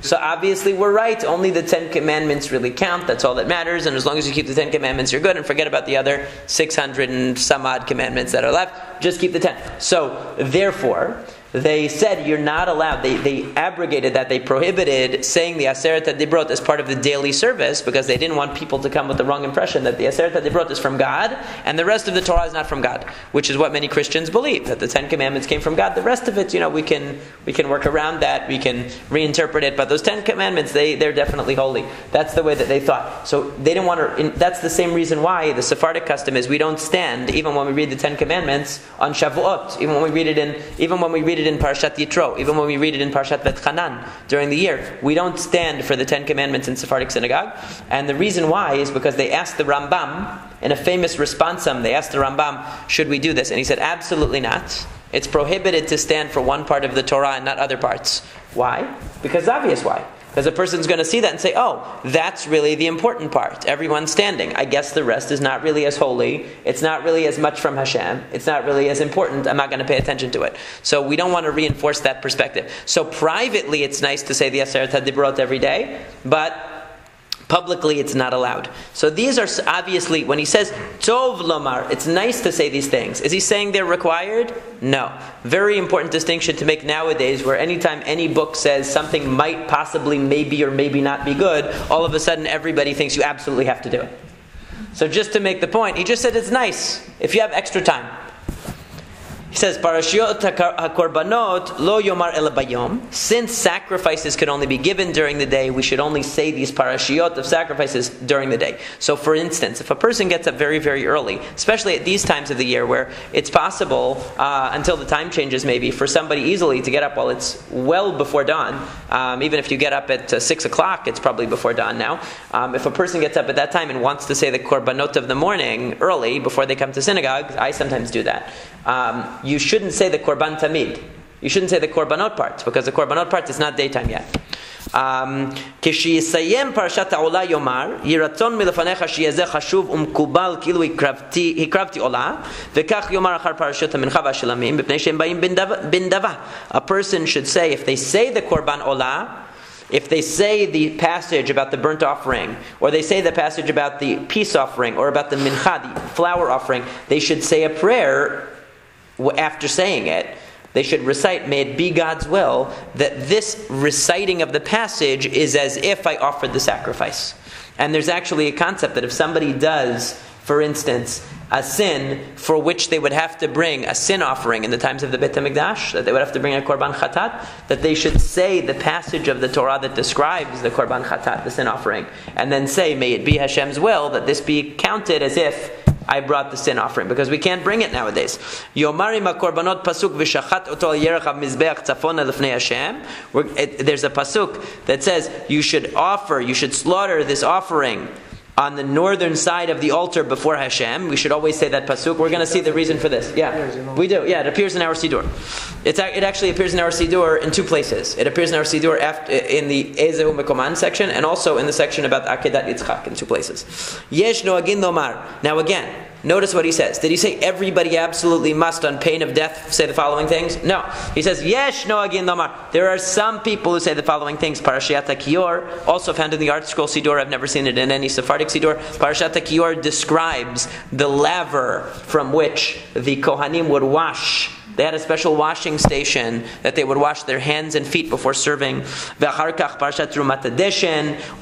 So obviously we're right. Only the Ten Commandments really count. That's all that matters. And as long as you keep the Ten Commandments, you're good. And forget about the other 600 and some odd commandments that are left. Just keep the Ten. So therefore, they said you're not allowed. They, they abrogated that. They prohibited saying the Aseret Dibrot as part of the daily service because they didn't want people to come with the wrong impression that the Aseret Dibrot is from God and the rest of the Torah is not from God, which is what many Christians believe that the Ten Commandments came from God. The rest of it, you know, we can we can work around that. We can reinterpret it. But those Ten Commandments, they they're definitely holy. That's the way that they thought. So they didn't want to. That's the same reason why the Sephardic custom is we don't stand even when we read the Ten Commandments on Shavuot. Even when we read it in even when we read it in Parshat Yitro, even when we read it in Parshat V'etchanan during the year, we don't stand for the Ten Commandments in Sephardic synagogue. And the reason why is because they asked the Rambam in a famous responsum. They asked the Rambam, "Should we do this?" And he said, "Absolutely not." It's prohibited to stand for one part of the Torah and not other parts. Why? Because obvious why. Because a person's going to see that and say, oh, that's really the important part. Everyone's standing. I guess the rest is not really as holy. It's not really as much from Hashem. It's not really as important. I'm not going to pay attention to it. So we don't want to reinforce that perspective. So privately, it's nice to say the Aseret HaDibrot every day, but Publicly, it's not allowed. So these are obviously, when he says Tov Lomar, it's nice to say these things. Is he saying they're required? No. Very important distinction to make nowadays, where anytime any book says something might possibly, maybe, or maybe not be good, all of a sudden everybody thinks you absolutely have to do it. So just to make the point, he just said it's nice if you have extra time. He says, Parashiot hakorbanot lo yomar el bayom. Since sacrifices could only be given during the day, we should only say these parashiot of sacrifices during the day. So, for instance, if a person gets up very, very early, especially at these times of the year where it's possible, uh, until the time changes maybe, for somebody easily to get up while it's well before dawn, um, even if you get up at uh, 6 o'clock, it's probably before dawn now. Um, if a person gets up at that time and wants to say the korbanot of the morning early before they come to synagogue, I sometimes do that Um, you shouldn't say the korban tamid. You shouldn't say the korbanot part because the korbanot part is not daytime yet. Um, כשיסיים פרשת העולה יאמר, יהי רצון מלפניך שיהיה זה חשוב ומקובל כאילו הקרבתי, הקרבתי עולה, וכך יאמר אחר פרשת המנחה והשלמים, מפני שהם באים בנדבה. A person should say, if they say the korban olah, if they say the passage about the burnt offering, or they say the passage about the peace offering, or about the mincha, the flour offering, they should say a prayer after saying it. They should recite, may it be God's will, that this reciting of the passage is as if I offered the sacrifice. And there's actually a concept that if somebody does, for instance, a sin for which they would have to bring a sin offering in the times of the Beit HaMikdash, that they would have to bring a Korban Chatat, that they should say the passage of the Torah that describes the Korban Chatat, the sin offering, and then say, may it be Hashem's will that this be counted as if I brought the sin offering because we can't bring it nowadays. Pasuk v'shachat oto al mizbeach tzafona lefnei Hashem. There's a pasuk that says you should offer, you should slaughter this offering on the northern side of the altar before Hashem. We should always say that pasuk. We're going to see the reason for this. Yeah, we do. Yeah, it appears in our siddur. It's, it actually appears in our siddur in two places. It appears in our siddur after, in the Ezehu Mekoman section, and also in the section about Akedat Yitzchak in two places. Yesh noagin lomar. Now again, notice what he says. Did he say everybody absolutely must, on pain of death, say the following things? No. He says yesh noagin lomar. There are some people who say the following things. Parashat Kior, also found in the ArtScroll Siddur. I've never seen it in any Sephardic Siddur. Parashat Kior describes the laver from which the Kohanim would wash they had a special washing station that they would wash their hands and feet before serving.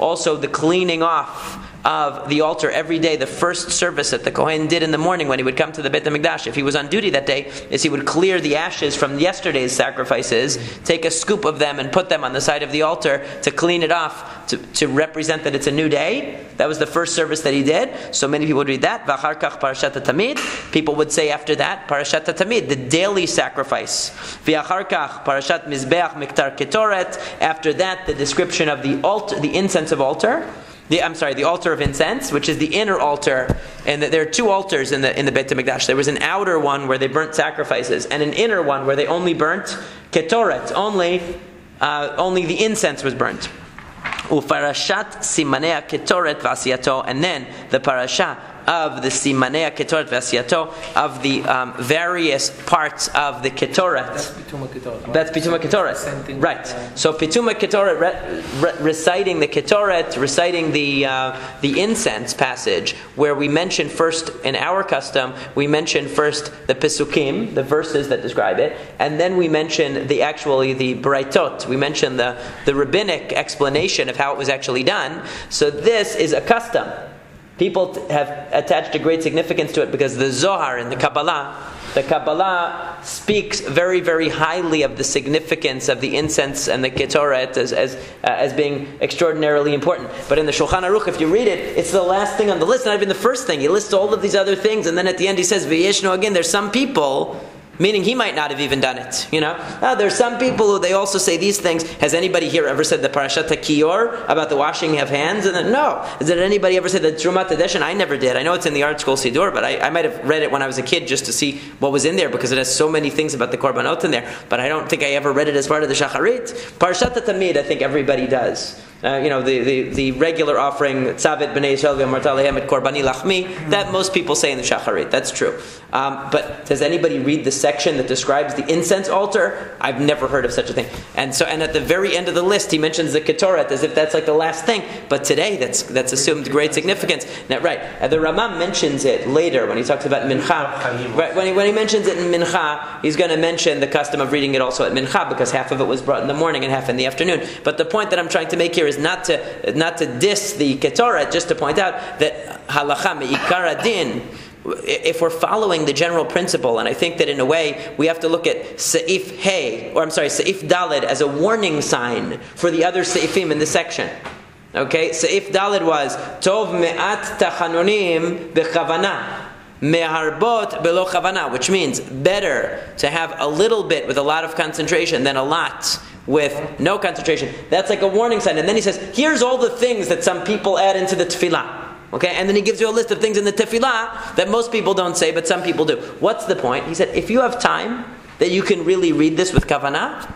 Also the cleaning off of the altar every day. The first service that the Kohen did in the morning when he would come to the Beit HaMikdash, if he was on duty that day, is he would clear the ashes from yesterday's sacrifices, take a scoop of them and put them on the side of the altar to clean it off, to, to represent that it's a new day. That was the first service that he did. So many people would read that. V'achar kach Parashat Tamid. People would say after that, Parashat Tamid, the daily sacrifice. V'achar kach Parashat Mizbeach Miktar Ketoret. After that, the description of the altar, the incense of altar. The, I'm sorry, the altar of incense, which is the inner altar, and that there are two altars in the in the Beit Hamikdash. There was an outer one where they burnt sacrifices, and an inner one where they only burnt ketoret. Only, uh, only the incense was burnt. Ufarashat simanei ketoret vasiato, and then the parasha of the simanei ketoret vasiyato of the um, various parts of the ketoret. That's Pitum HaKetoret. Right. So Pitum HaKetoret, re- re- reciting the Ketoret, reciting the, uh, the incense passage, where we mention first, in our custom, we mention first the Pesukim, the verses that describe it, and then we mention the actually the Braitot. We mention the, the rabbinic explanation of how it was actually done. So this is a custom. People have attached a great significance to it because the Zohar in the Kabbalah, the Kabbalah speaks very, very highly of the significance of the incense and the Ketoret as, as, uh, as being extraordinarily important. But in the Shulchan Aruch, if you read it, it's the last thing on the list, not even the first thing. He lists all of these other things, and then at the end he says, V'yeshno again, there's some people Meaning he might not have even done it, you know. Ah, now, there's some people who they also say these things. Has anybody here ever said the parashat Kior about the washing of hands? And then no. Did anybody ever said the Trumat Hadeshen? I never did. I know it's in the ArtScroll Siddur, but I, I might have read it when I was a kid just to see what was in there because it has so many things about the Korbanot in there. But I don't think I ever read it as part of the Shacharit. Parashat Tamid, I think everybody does. Uh, you know, the, the, the regular offering, Tzavit B'nai Yisrael et Korbani Lachmi, that most people say in the Shacharit. That's true. Um, but does anybody read the section that describes the incense altar? I've never heard of such a thing. And so, and at the very end of the list, he mentions the Ketoret as if that's like the last thing. But today, that's that's assumed great significance. Now, right? And the Ramam mentions it later when he talks about Mincha. Right? When he, when he mentions it in Mincha, he's going to mention the custom of reading it also at Mincha because half of it was brought in the morning and half in the afternoon. But the point that I'm trying to make here is not to not to diss the Ketoret, just to point out that halacha me'ikara din if we're following the general principle, and I think that in a way we have to look at Seif Hey, or I'm sorry, Seif Dalid as a warning sign for the other Seifim in the section. Okay, Seif Dalid was Tov me'at tachanunim bechavana. Meharbot belo chavana, which means better to have a little bit with a lot of concentration than a lot with no concentration. That's like a warning sign. And then he says, here's all the things that some people add into the tefillah. Okay, and then he gives you a list of things in the tefillah that most people don't say, but some people do. What's the point? He said, if you have time that you can really read this with kavanah,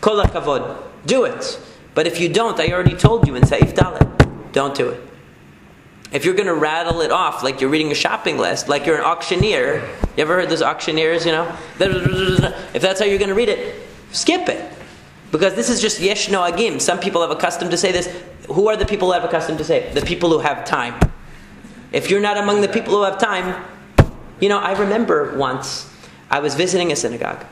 kol kavod, do it. But if you don't, I already told you in Saif Dalet, don't do it. If you're going to rattle it off like you're reading a shopping list, like you're an auctioneer, you ever heard those auctioneers, you know? If that's how you're going to read it, skip it. Because this is just yesh no agim. Some people have accustomed to say this. Who are the people who have accustomed to say it? The people who have time. If you're not among the people who have time, you know, I remember once I was visiting a synagogue,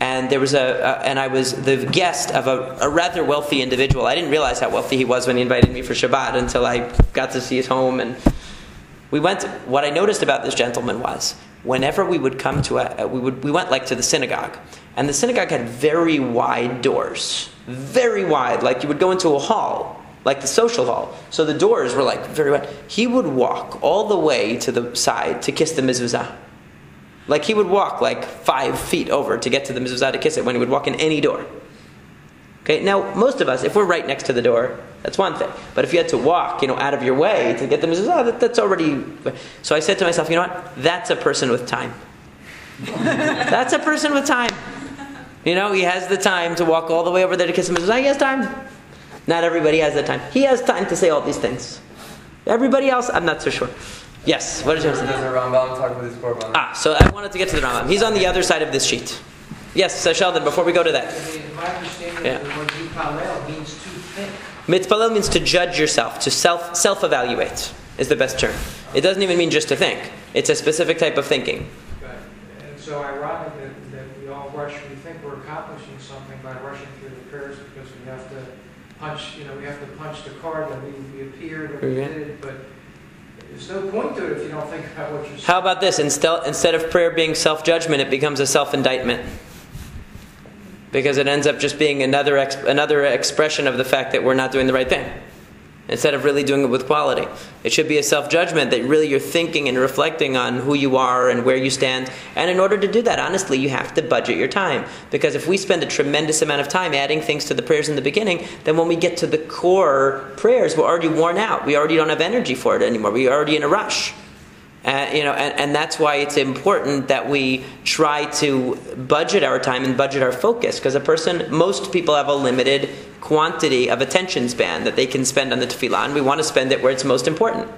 and there was a, a and I was the guest of a, a, rather wealthy individual. I didn't realize how wealthy he was when he invited me for Shabbat until I got to see his home. And we went. What I noticed about this gentleman was whenever we would come to a, we would we went like to the synagogue, and the synagogue had very wide doors, very wide, like you would go into a hall. like the social hall. So the doors were like very wide. He would walk all the way to the side to kiss the mezuzah. Like he would walk like five feet over to get to the mezuzah to kiss it when he would walk in any door. Okay, now most of us, if we're right next to the door, that's one thing. But if you had to walk, you know, out of your way to get the mezuzah, that, that's already. So I said to myself, you know what? That's a person with time. that's a person with time. You know, he has the time to walk all the way over there to kiss the mezuzah. He has time. Not everybody has that time. He has time to say all these things. Everybody else, I'm not so sure. Yes, what did you Does say? the Rambam talk about his korban? Ah, so I wanted to get to the Rambam. He's on the other side of this sheet. Yes, so Sheldon, before we go to that. My understanding Yeah. Of the word yipalel means to. Mitzpalel means to judge yourself, to self self evaluate is the best term. It doesn't even mean just to think. It's a specific type of thinking. But, and so ironic that, that we all rush, we think we're accomplishing something by rushing through the prayers because we have to punch, you know, we have to punch the card that we, we appeared or we Yeah. did, but there's no point to it if you don't think about what you're saying. How about this? Instead, instead of prayer being self judgment, it becomes a self indictment. Because it ends up just being another, another expression of the fact that we're not doing the right thing. Instead of really doing it with quality. It should be a self judgment that really you're thinking and reflecting on who you are and where you stand. And in order to do that, honestly, you have to budget your time. Because if we spend a tremendous amount of time adding things to the prayers in the beginning, then when we get to the core prayers, we're already worn out. We already don't have energy for it anymore. We're already in a rush. You know, and, and that's why it's important that we try to budget our time and budget our focus. Because a person, most people have a limited quantity of attention span that they can spend on the tefillah, and we want to spend it where it's most important.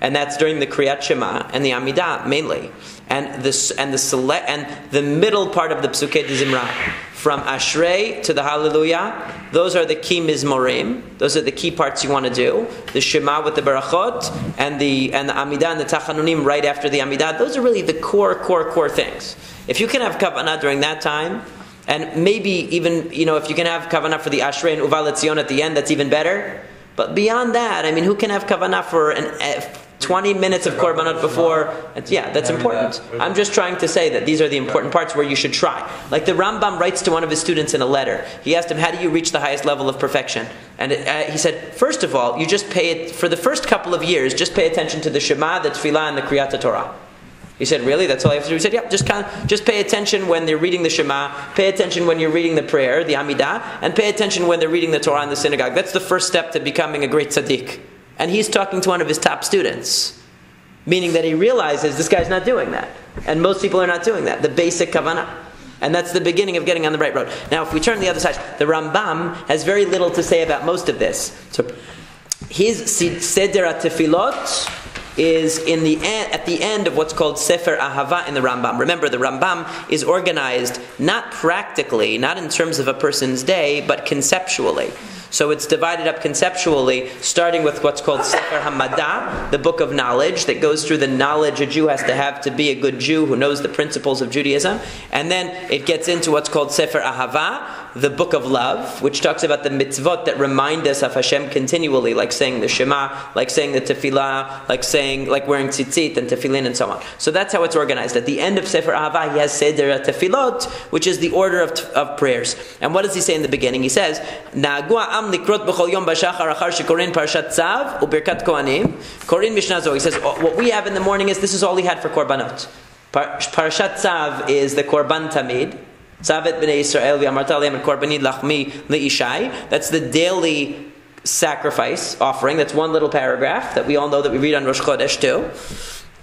And that's during the Kriyat Shema and the Amidah mainly, and the and the and the middle part of the Psukei de Zimra, from Ashrei to the Hallelujah. Those are the key mizmorim. Those are the key parts you want to do. The Shema with the Barachot and the and the Amidah and the Tachanunim right after the Amidah. Those are really the core, core, core things. If you can have kavanah during that time, and maybe even you know if you can have kavanah for the Ashrei and Uva LeTzion at the end, that's even better. But beyond that, I mean, who can have kavanah for an, uh, 20 minutes of korbanot before? Yeah, that's important. I'm just trying to say that these are the important parts where you should try. Like the Rambam writes to one of his students in a letter. He asked him, "How do you reach the highest level of perfection?" And it, uh, he said, first of all, you just pay it for the first couple of years. Just pay attention to the Shema, the Tefillah, and the Kriyat Torah." He said, "Really? That's all I have to do." He said, "Yeah, just kind of, just pay attention when they're reading the Shema, pay attention when you're reading the prayer, the Amidah, and pay attention when they're reading the Torah in the synagogue. That's the first step to becoming a great tzaddik." And he's talking to one of his top students, meaning that he realizes this guy's not doing that, and most people are not doing that. The basic kavanah. And that's the beginning of getting on the right road. Now, if we turn the other side, the Rambam has very little to say about most of this. So, his Seder Tefillot is in the at the end of what's called Sefer Ahava in the Rambam. Remember, the Rambam is organized not practically, not in terms of a person's day, but conceptually. So it's divided up conceptually, starting with what's called Sefer Hamada, the book of knowledge that goes through the knowledge a Jew has to have to be a good Jew who knows the principles of Judaism. And then it gets into what's called Sefer Ahava, the book of love, which talks about the mitzvot that remind us of Hashem continually, like saying the Shema, like saying the Tefillah, like saying, like wearing tzitzit and tefillin and so on. So that's how it's organized. At the end of Sefer Ahava, he has Seder Tefillot, which is the order of, of prayers. And what does he say in the beginning? He says, "Na'agua am likrot b'chol yom b'shachar achar parshat tzav u'birkat kohanim." Korin Mishnah Zoh. He says, "Oh, what we have in the morning is this is all he had for korbanot. Par- Parshat tzav is the korban tamid. Tzavet b'nei lachmi le'ishai. That's the daily sacrifice offering. That's one little paragraph that we all know that we read on Rosh Chodesh too.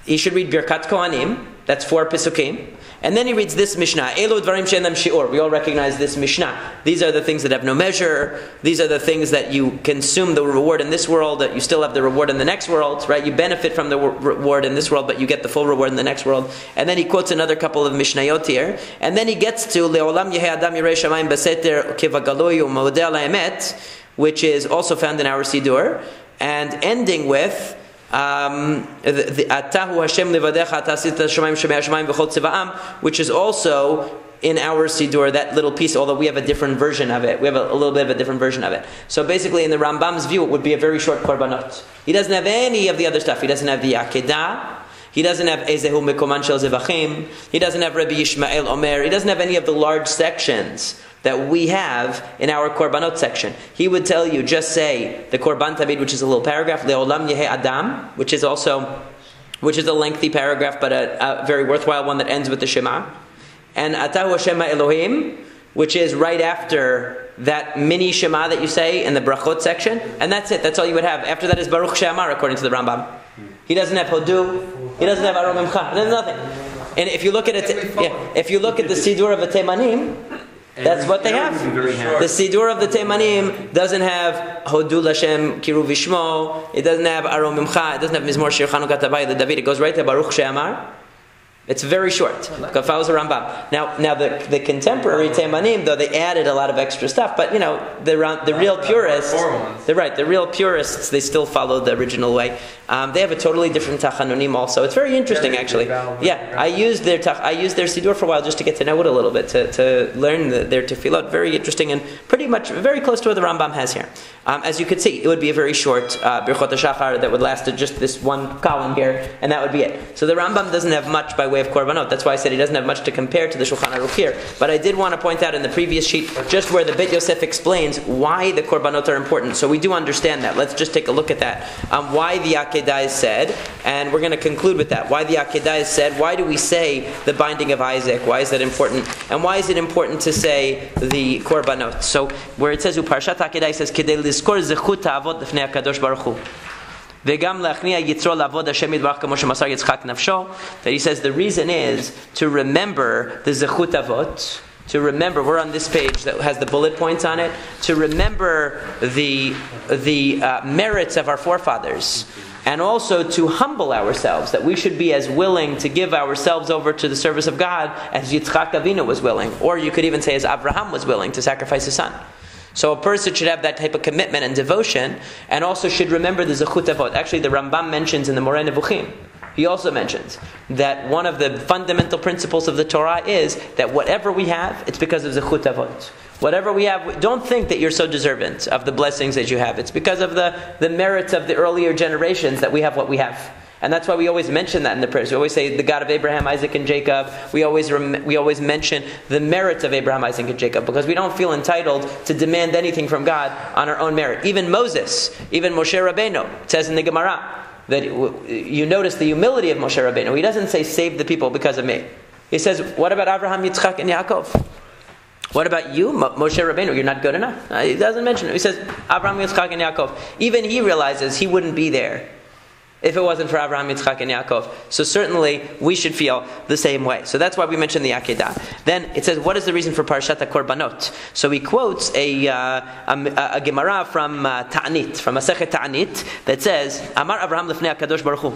He should read Birkat Kohanim. That's four Pisukim. And then he reads this Mishnah. Elo dvarim she'enam shi'or. We all recognize this Mishnah. These are the things that have no measure. These are the things that you consume the reward in this world, that you still have the reward in the next world, right? You benefit from the reward in this world, but you get the full reward in the next world. And then he quotes another couple of Mishnayot here. And then he gets to Le'olam Yehei Adam Emet, which is also found in our Sidur. And ending with Um, Tzivaam, which is also in our Sidur, that little piece, although we have a different version of it. We have a, a little bit of a different version of it. So basically, in the Rambam's view, it would be a very short korbanot. He doesn't have any of the other stuff. He doesn't have the Akedah. He doesn't have Ezehu Mekoman Shel Zevachim. He doesn't have Rabbi Yishmael Omer. He doesn't have any of the large sections that we have in our Korbanot section. He would tell you, just say the Korban Tamid, which is a little paragraph, Leolam Yehe Adam, which is also, which is a lengthy paragraph, but a, a very worthwhile one that ends with the Shema. And Atahu Shema Elohim, which is right after that mini Shema that you say in the Brachot section, and that's it. That's all you would have. After that is Baruch She'amar, according to the Rambam. He doesn't have Hodu. He doesn't have Arom. There's nothing. And if you look at it, yeah, if you look at the Sidur of the Temanim, that's what they have. Aaron would be very happy. The Sidur of the Temanim doesn't have Hodu Lashem Kiru Vishmo. It doesn't have Arom Imcha. It doesn't have Mizmor Shir Chanukah Tabai the David. It goes right to Baruch She'amar. It's very short. Follows the Rambam. Now, now the, the contemporary Temanim, though they added a lot of extra stuff, but you know the the real purists, they're right. The real purists, they still follow the original way. Um, they have a totally different Tachanunim also. It's very interesting, Very actually. Yeah, I used their tach- I used their Sidur for a while just to get to know it a little bit, to, to learn the, their tefillot. Very interesting and pretty much very close to what the Rambam has here. Um, as you could see, it would be a very short uh, Birchot HaShachar that would last just this one column here, and that would be it. So the Rambam doesn't have much by way of korbanot. That's why I said he doesn't have much to compare to the Shulchan Aruch here. But I did want to point out in the previous sheet just where the Bet Yosef explains why the korbanot are important. So we do understand that. Let's just take a look at that. Um, why the Akedah is said, and we're going to conclude with that. Why the Akedah is said. Why do we say the binding of Isaac? Why is that important? And why is it important to say the korbanot? So where it says Uparshat Akedah, says Kedei lizkor zechut HaKadosh Baruch Hu. That he says the reason is to remember the zechut avot. To remember, we're on this page that has the bullet points on it. To remember the the uh, merits of our forefathers, and also to humble ourselves. That we should be as willing to give ourselves over to the service of God as Yitzchak Avinu was willing, or you could even say as Abraham was willing to sacrifice his son. So a person should have that type of commitment and devotion, and also should remember the zechut avot. Actually, the Rambam mentions in the Moreh Nevuchim, he also mentions that one of the fundamental principles of the Torah is that whatever we have, it's because of zechut avot. Whatever we have, don't think that you're so deserving of the blessings that you have. It's because of the, the merits of the earlier generations that we have what we have. And that's why we always mention that in the prayers. We always say the God of Abraham, Isaac, and Jacob. We always rem- we always mention the merits of Abraham, Isaac, and Jacob because we don't feel entitled to demand anything from God on our own merit. Even Moses, even Moshe Rabbeinu, says in the Gemara that you notice the humility of Moshe Rabbeinu. He doesn't say save the people because of me. He says, what about Abraham, Yitzchak, and Yaakov? What about you, Moshe Rabbeinu? You're not good enough. Uh, he doesn't mention it. He says Abraham, Yitzchak, and Yaakov. Even he realizes he wouldn't be there if it wasn't for Abraham, Yitzchak, and Yaakov. So certainly we should feel the same way. So that's why we mentioned the Akedah. Then it says, what is the reason for Parshat Korbanot? So he quotes a, uh, a, a Gemara from uh, Ta'anit, from Masechet Ta'anit, that says, Amar Abraham lefnei HaKadosh Baruch Hu,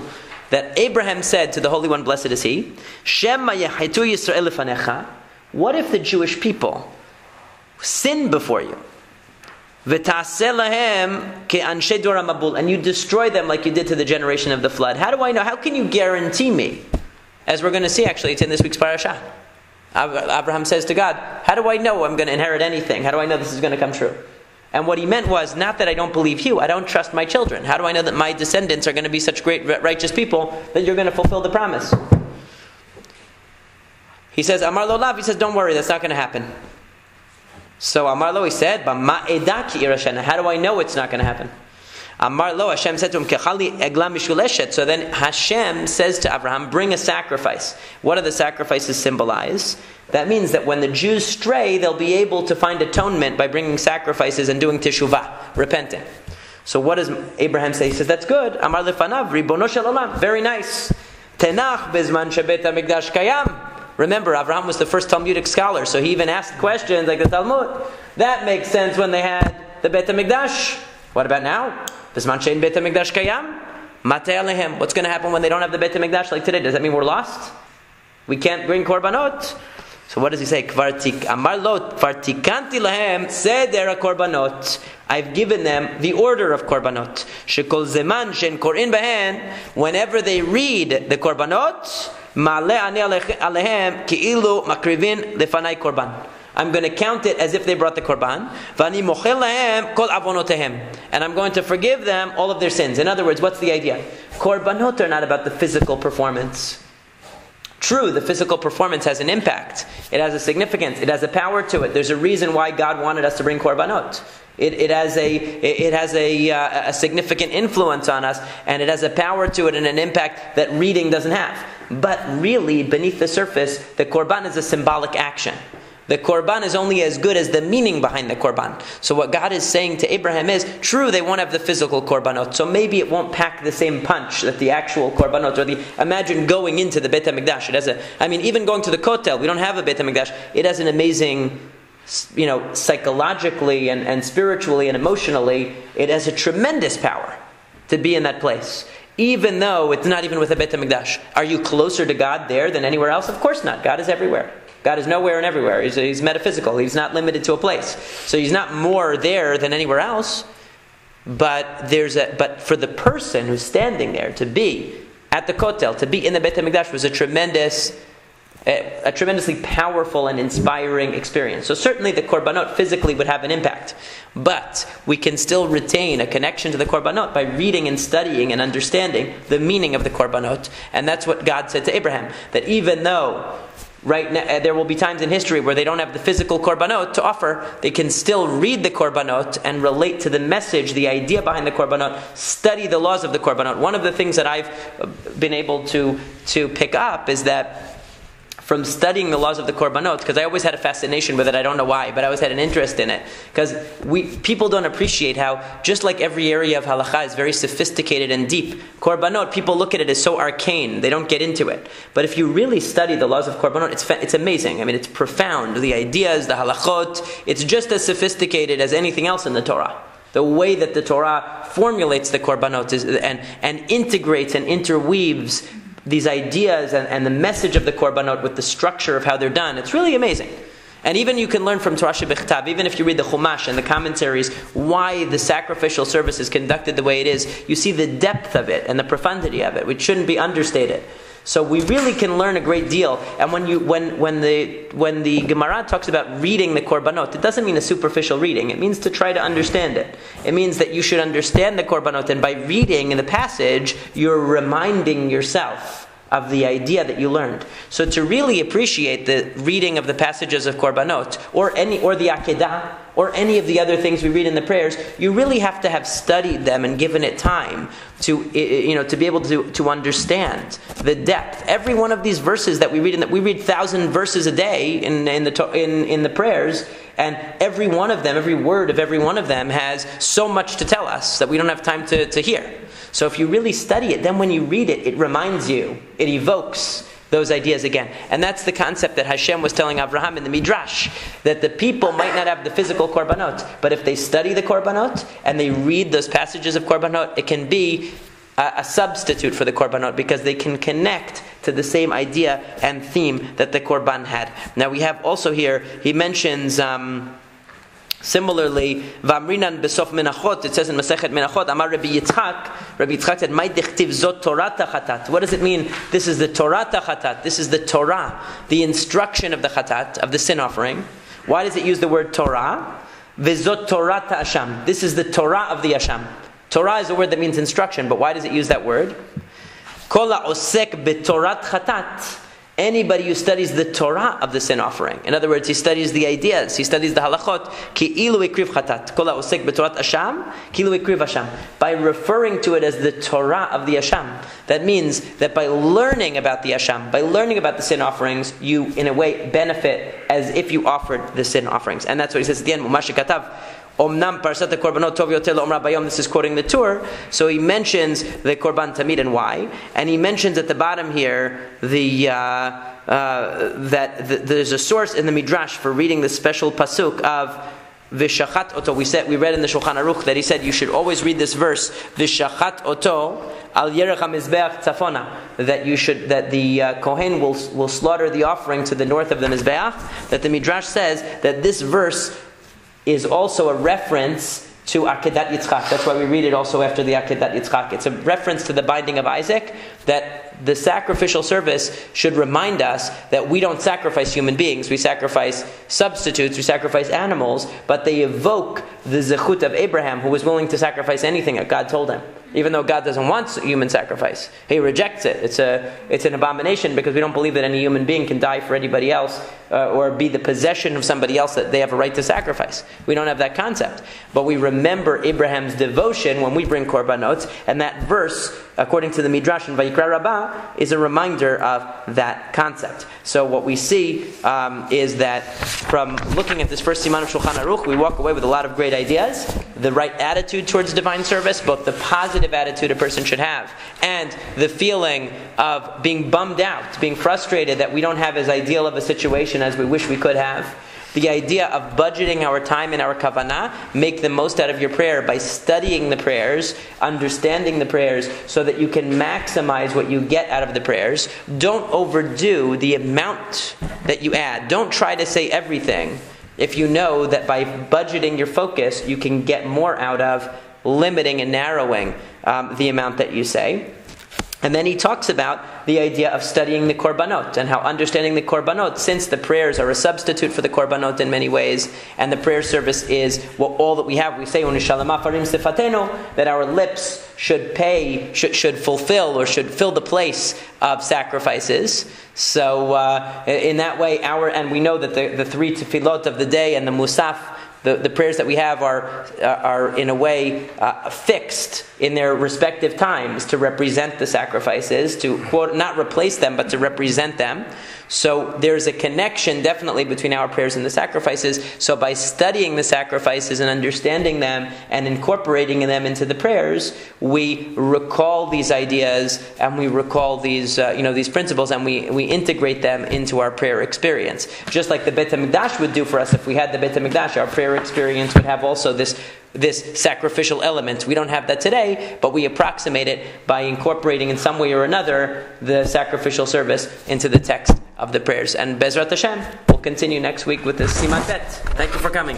that Abraham said to the Holy One, blessed is he, Shema Yisrael what if the Jewish people sin before you? And you destroy them like you did to the generation of the flood. How do I know? How can you guarantee me? As we're going to see, actually, it's in this week's parasha. Abraham says to God, "How do I know I'm going to inherit anything? How do I know this is going to come true?" And what he meant was not that I don't believe you, I don't trust my children. How do I know that my descendants are going to be such great righteous people that you're going to fulfill the promise? He says, Amar lo lav, he says, don't worry, that's not going to happen. So Amar lo, he said. How do I know it's not going to happen? Amar lo, Hashem said to him, "Kechali egla mishuleshet." So then Hashem says to Abraham, "Bring a sacrifice." What do the sacrifices symbolize? That means that when the Jews stray, they'll be able to find atonement by bringing sacrifices and doing teshuvah, repenting. So what does Abraham say? He says, "That's good." Amar lefanav, ribono shel olam. Very nice. Tenach bezman shebet hamikdash kayam. Remember, Abraham was the first Talmudic scholar, so he even asked questions like the Talmud. That makes sense when they had the Bet HaMikdash. What about now? Bisman shein Bet HaMikdash kayam? Alehem. What's going to happen when they don't have the Bet HaMikdash like today? Does that mean we're lost? We can't bring korbanot? So what does he say? Kvartik amar lo kvartikanti lahem seder korbanot. I've given them the order of korbanot. Shekol zeman shen korin behen. Whenever they read the korbanot, I'm going to count it as if they brought the korban. And I'm going to forgive them all of their sins. In other words, what's the idea? Korbanot are not about the physical performance. True, the physical performance has an impact. It has a significance. It has a power to it. There's a reason why God wanted us to bring korbanot. It, it has, a, it has a, uh, a significant influence on us, and it has a power to it and an impact that reading doesn't have. But really, beneath the surface, the korban is a symbolic action. The korban is only as good as the meaning behind the korban. So what God is saying to Abraham is, true, they won't have the physical korbanot, so maybe it won't pack the same punch that the actual korbanot or the. Imagine going into the Beit Hamikdash. It has a. I mean, even going to the Kotel, we don't have a Beit Hamikdash. It has an amazing you know, psychologically and, and spiritually and emotionally, it has a tremendous power to be in that place. Even though it's not even with a Beit HaMikdash. Are you closer to God there than anywhere else? Of course not. God is everywhere. God is nowhere and everywhere. He's, he's metaphysical. He's not limited to a place. So he's not more there than anywhere else. But there's a but for the person who's standing there to be at the Kotel, to be in the Beit HaMikdash was a tremendous a, a, tremendously powerful and inspiring experience. So certainly the korbanot physically would have an impact, but we can still retain a connection to the korbanot by reading and studying and understanding the meaning of the korbanot. And that's what God said to Abraham that even though right now, uh, there will be times in history where they don't have the physical korbanot to offer, they can still read the korbanot and relate to the message, the idea behind the korbanot, study the laws of the korbanot. One of the things that I've uh, been able to to pick up is that from studying the laws of the korbanot because I always had a fascination with it. I don't know why, but I always had an interest in it because we people don't appreciate how just like every area of halacha is very sophisticated and deep. Korbanot people look at it as so arcane; they don't get into it. But if you really study the laws of korbanot, it's it's amazing. I mean, it's profound. The ideas, the halachot, it's just as sophisticated as anything else in the Torah. The way that the Torah formulates the korbanot is, and, and integrates and interweaves these ideas and, and the message of the korbanot with the structure of how they're done. It's really amazing. And even you can learn from Torah Shebichtav, even if you read the Chumash and the commentaries, why the sacrificial service is conducted the way it is. You see the depth of it and the profundity of it, which shouldn't be understated. So we really can learn a great deal. And when you when when the when the Gemara talks about reading the korbanot, it doesn't mean a superficial reading. It means to try to understand it. It means that you should understand the korbanot, and by reading in the passage, you're reminding yourself of the idea that you learned. So to really appreciate the reading of the passages of Korbanot, or any or the Akedah, or any of the other things we read in the prayers, you really have to have studied them and given it time to you know to be able to, to understand the depth. Every one of these verses that we read in that we read thousand verses a day in, in the in, in the prayers, and every one of them, every word of every one of them has so much to tell us that we don't have time to, to hear. So if you really study it, then when you read it, it reminds you, it evokes those ideas again. And that's the concept that Hashem was telling Abraham in the Midrash that the people might not have the physical korbanot, but if they study the korbanot and they read those passages of korbanot, it can be a, a substitute for the korbanot because they can connect to the same idea and theme that the korban had. Now we have also here, he mentions. Um, Similarly, Vamrinan besof menachot, it says in Masechet Menachot, Amar Rabbi Yitzchak, Rabbi Yitzchak said, Mai dichtiv zot Torah chatat. What does it mean? This is the Torah chatat. This is the Torah, the instruction of the chatat, of the sin offering. Why does it use the word Torah? Vizot Torah Asham. This is the Torah of the Asham. Torah is a word that means instruction, but why does it use that word? Kola osek betorat chatat anybody who studies the Torah of the sin offering. In other words, he studies the ideas, he studies the halachot. Kol b'torat. By referring to it as the Torah of the asham. That means that by learning about the asham, by learning about the sin offerings, you, in a way, benefit as if you offered the sin offerings. And that's what he says at the end. Omnam Parsat Korbanot Tov Yotel Om Rabbayom. This is quoting the Tur. So he mentions the Korban Tamid and why, and he mentions at the bottom here the. Uh, uh, that the, there's a source in the midrash for reading the special pasuk of Vishachat oto. We said we read in the Shulchan Aruch that he said you should always read this verse Vishachat oto al yerech hamizbeach tzafona. That you should that the uh, kohen will will slaughter the offering to the north of the mizbeach. That the midrash says that this verse is also a reference to Akedat Yitzchak. That's why we read it also after the Akedat Yitzchak. It's a reference to the binding of Isaac that the sacrificial service should remind us that we don't sacrifice human beings. We sacrifice substitutes, we sacrifice animals, but they evoke the zechut of Abraham, who was willing to sacrifice anything that God told him. Even though God doesn't want human sacrifice, He rejects it. It's, a, it's an abomination because we don't believe that any human being can die for anybody else uh, or be the possession of somebody else that they have a right to sacrifice. We don't have that concept. But we remember Abraham's devotion when we bring korbanot, and that verse, according to the Midrash in Vayikra Rabbah, is a reminder of that concept. So what we see um, is that from looking at this first Siman of Shulchan Aruch, we walk away with a lot of great ideas, the right attitude towards divine service, both the positive attitude a person should have, and the feeling of being bummed out, being frustrated that we don't have as ideal of a situation as we wish we could have. The idea of budgeting our time and our kavanah, make the most out of your prayer by studying the prayers, understanding the prayers, so that you can maximize what you get out of the prayers. Don't overdo the amount that you add. Don't try to say everything if you know that by budgeting your focus, you can get more out of limiting and narrowing um, the amount that you say. And then he talks about the idea of studying the korbanot and how understanding the korbanot, since the prayers are a substitute for the korbanot in many ways, and the prayer service is well, all that we have. We say that our lips should pay, should, should fulfill, or should fill the place of sacrifices. So uh, in that way, our and we know that the, the three tefillot of the day and the musaf the, the prayers that we have are, are in a way uh, fixed in their respective times to represent the sacrifices, to quote, not replace them, but to represent them. So there's a connection definitely between our prayers and the sacrifices. So by studying the sacrifices and understanding them and incorporating them into the prayers, we recall these ideas and we recall these, uh, you know, these principles and we, we integrate them into our prayer experience. Just like the Beit HaMikdash would do for us if we had the Beit HaMikdash, our prayer experience would have also this this sacrificial element. We don't have that today, but we approximate it by incorporating in some way or another the sacrificial service into the text of the prayers. And Bezrat Hashem, we'll continue next week with the Simatet. Thank you for coming.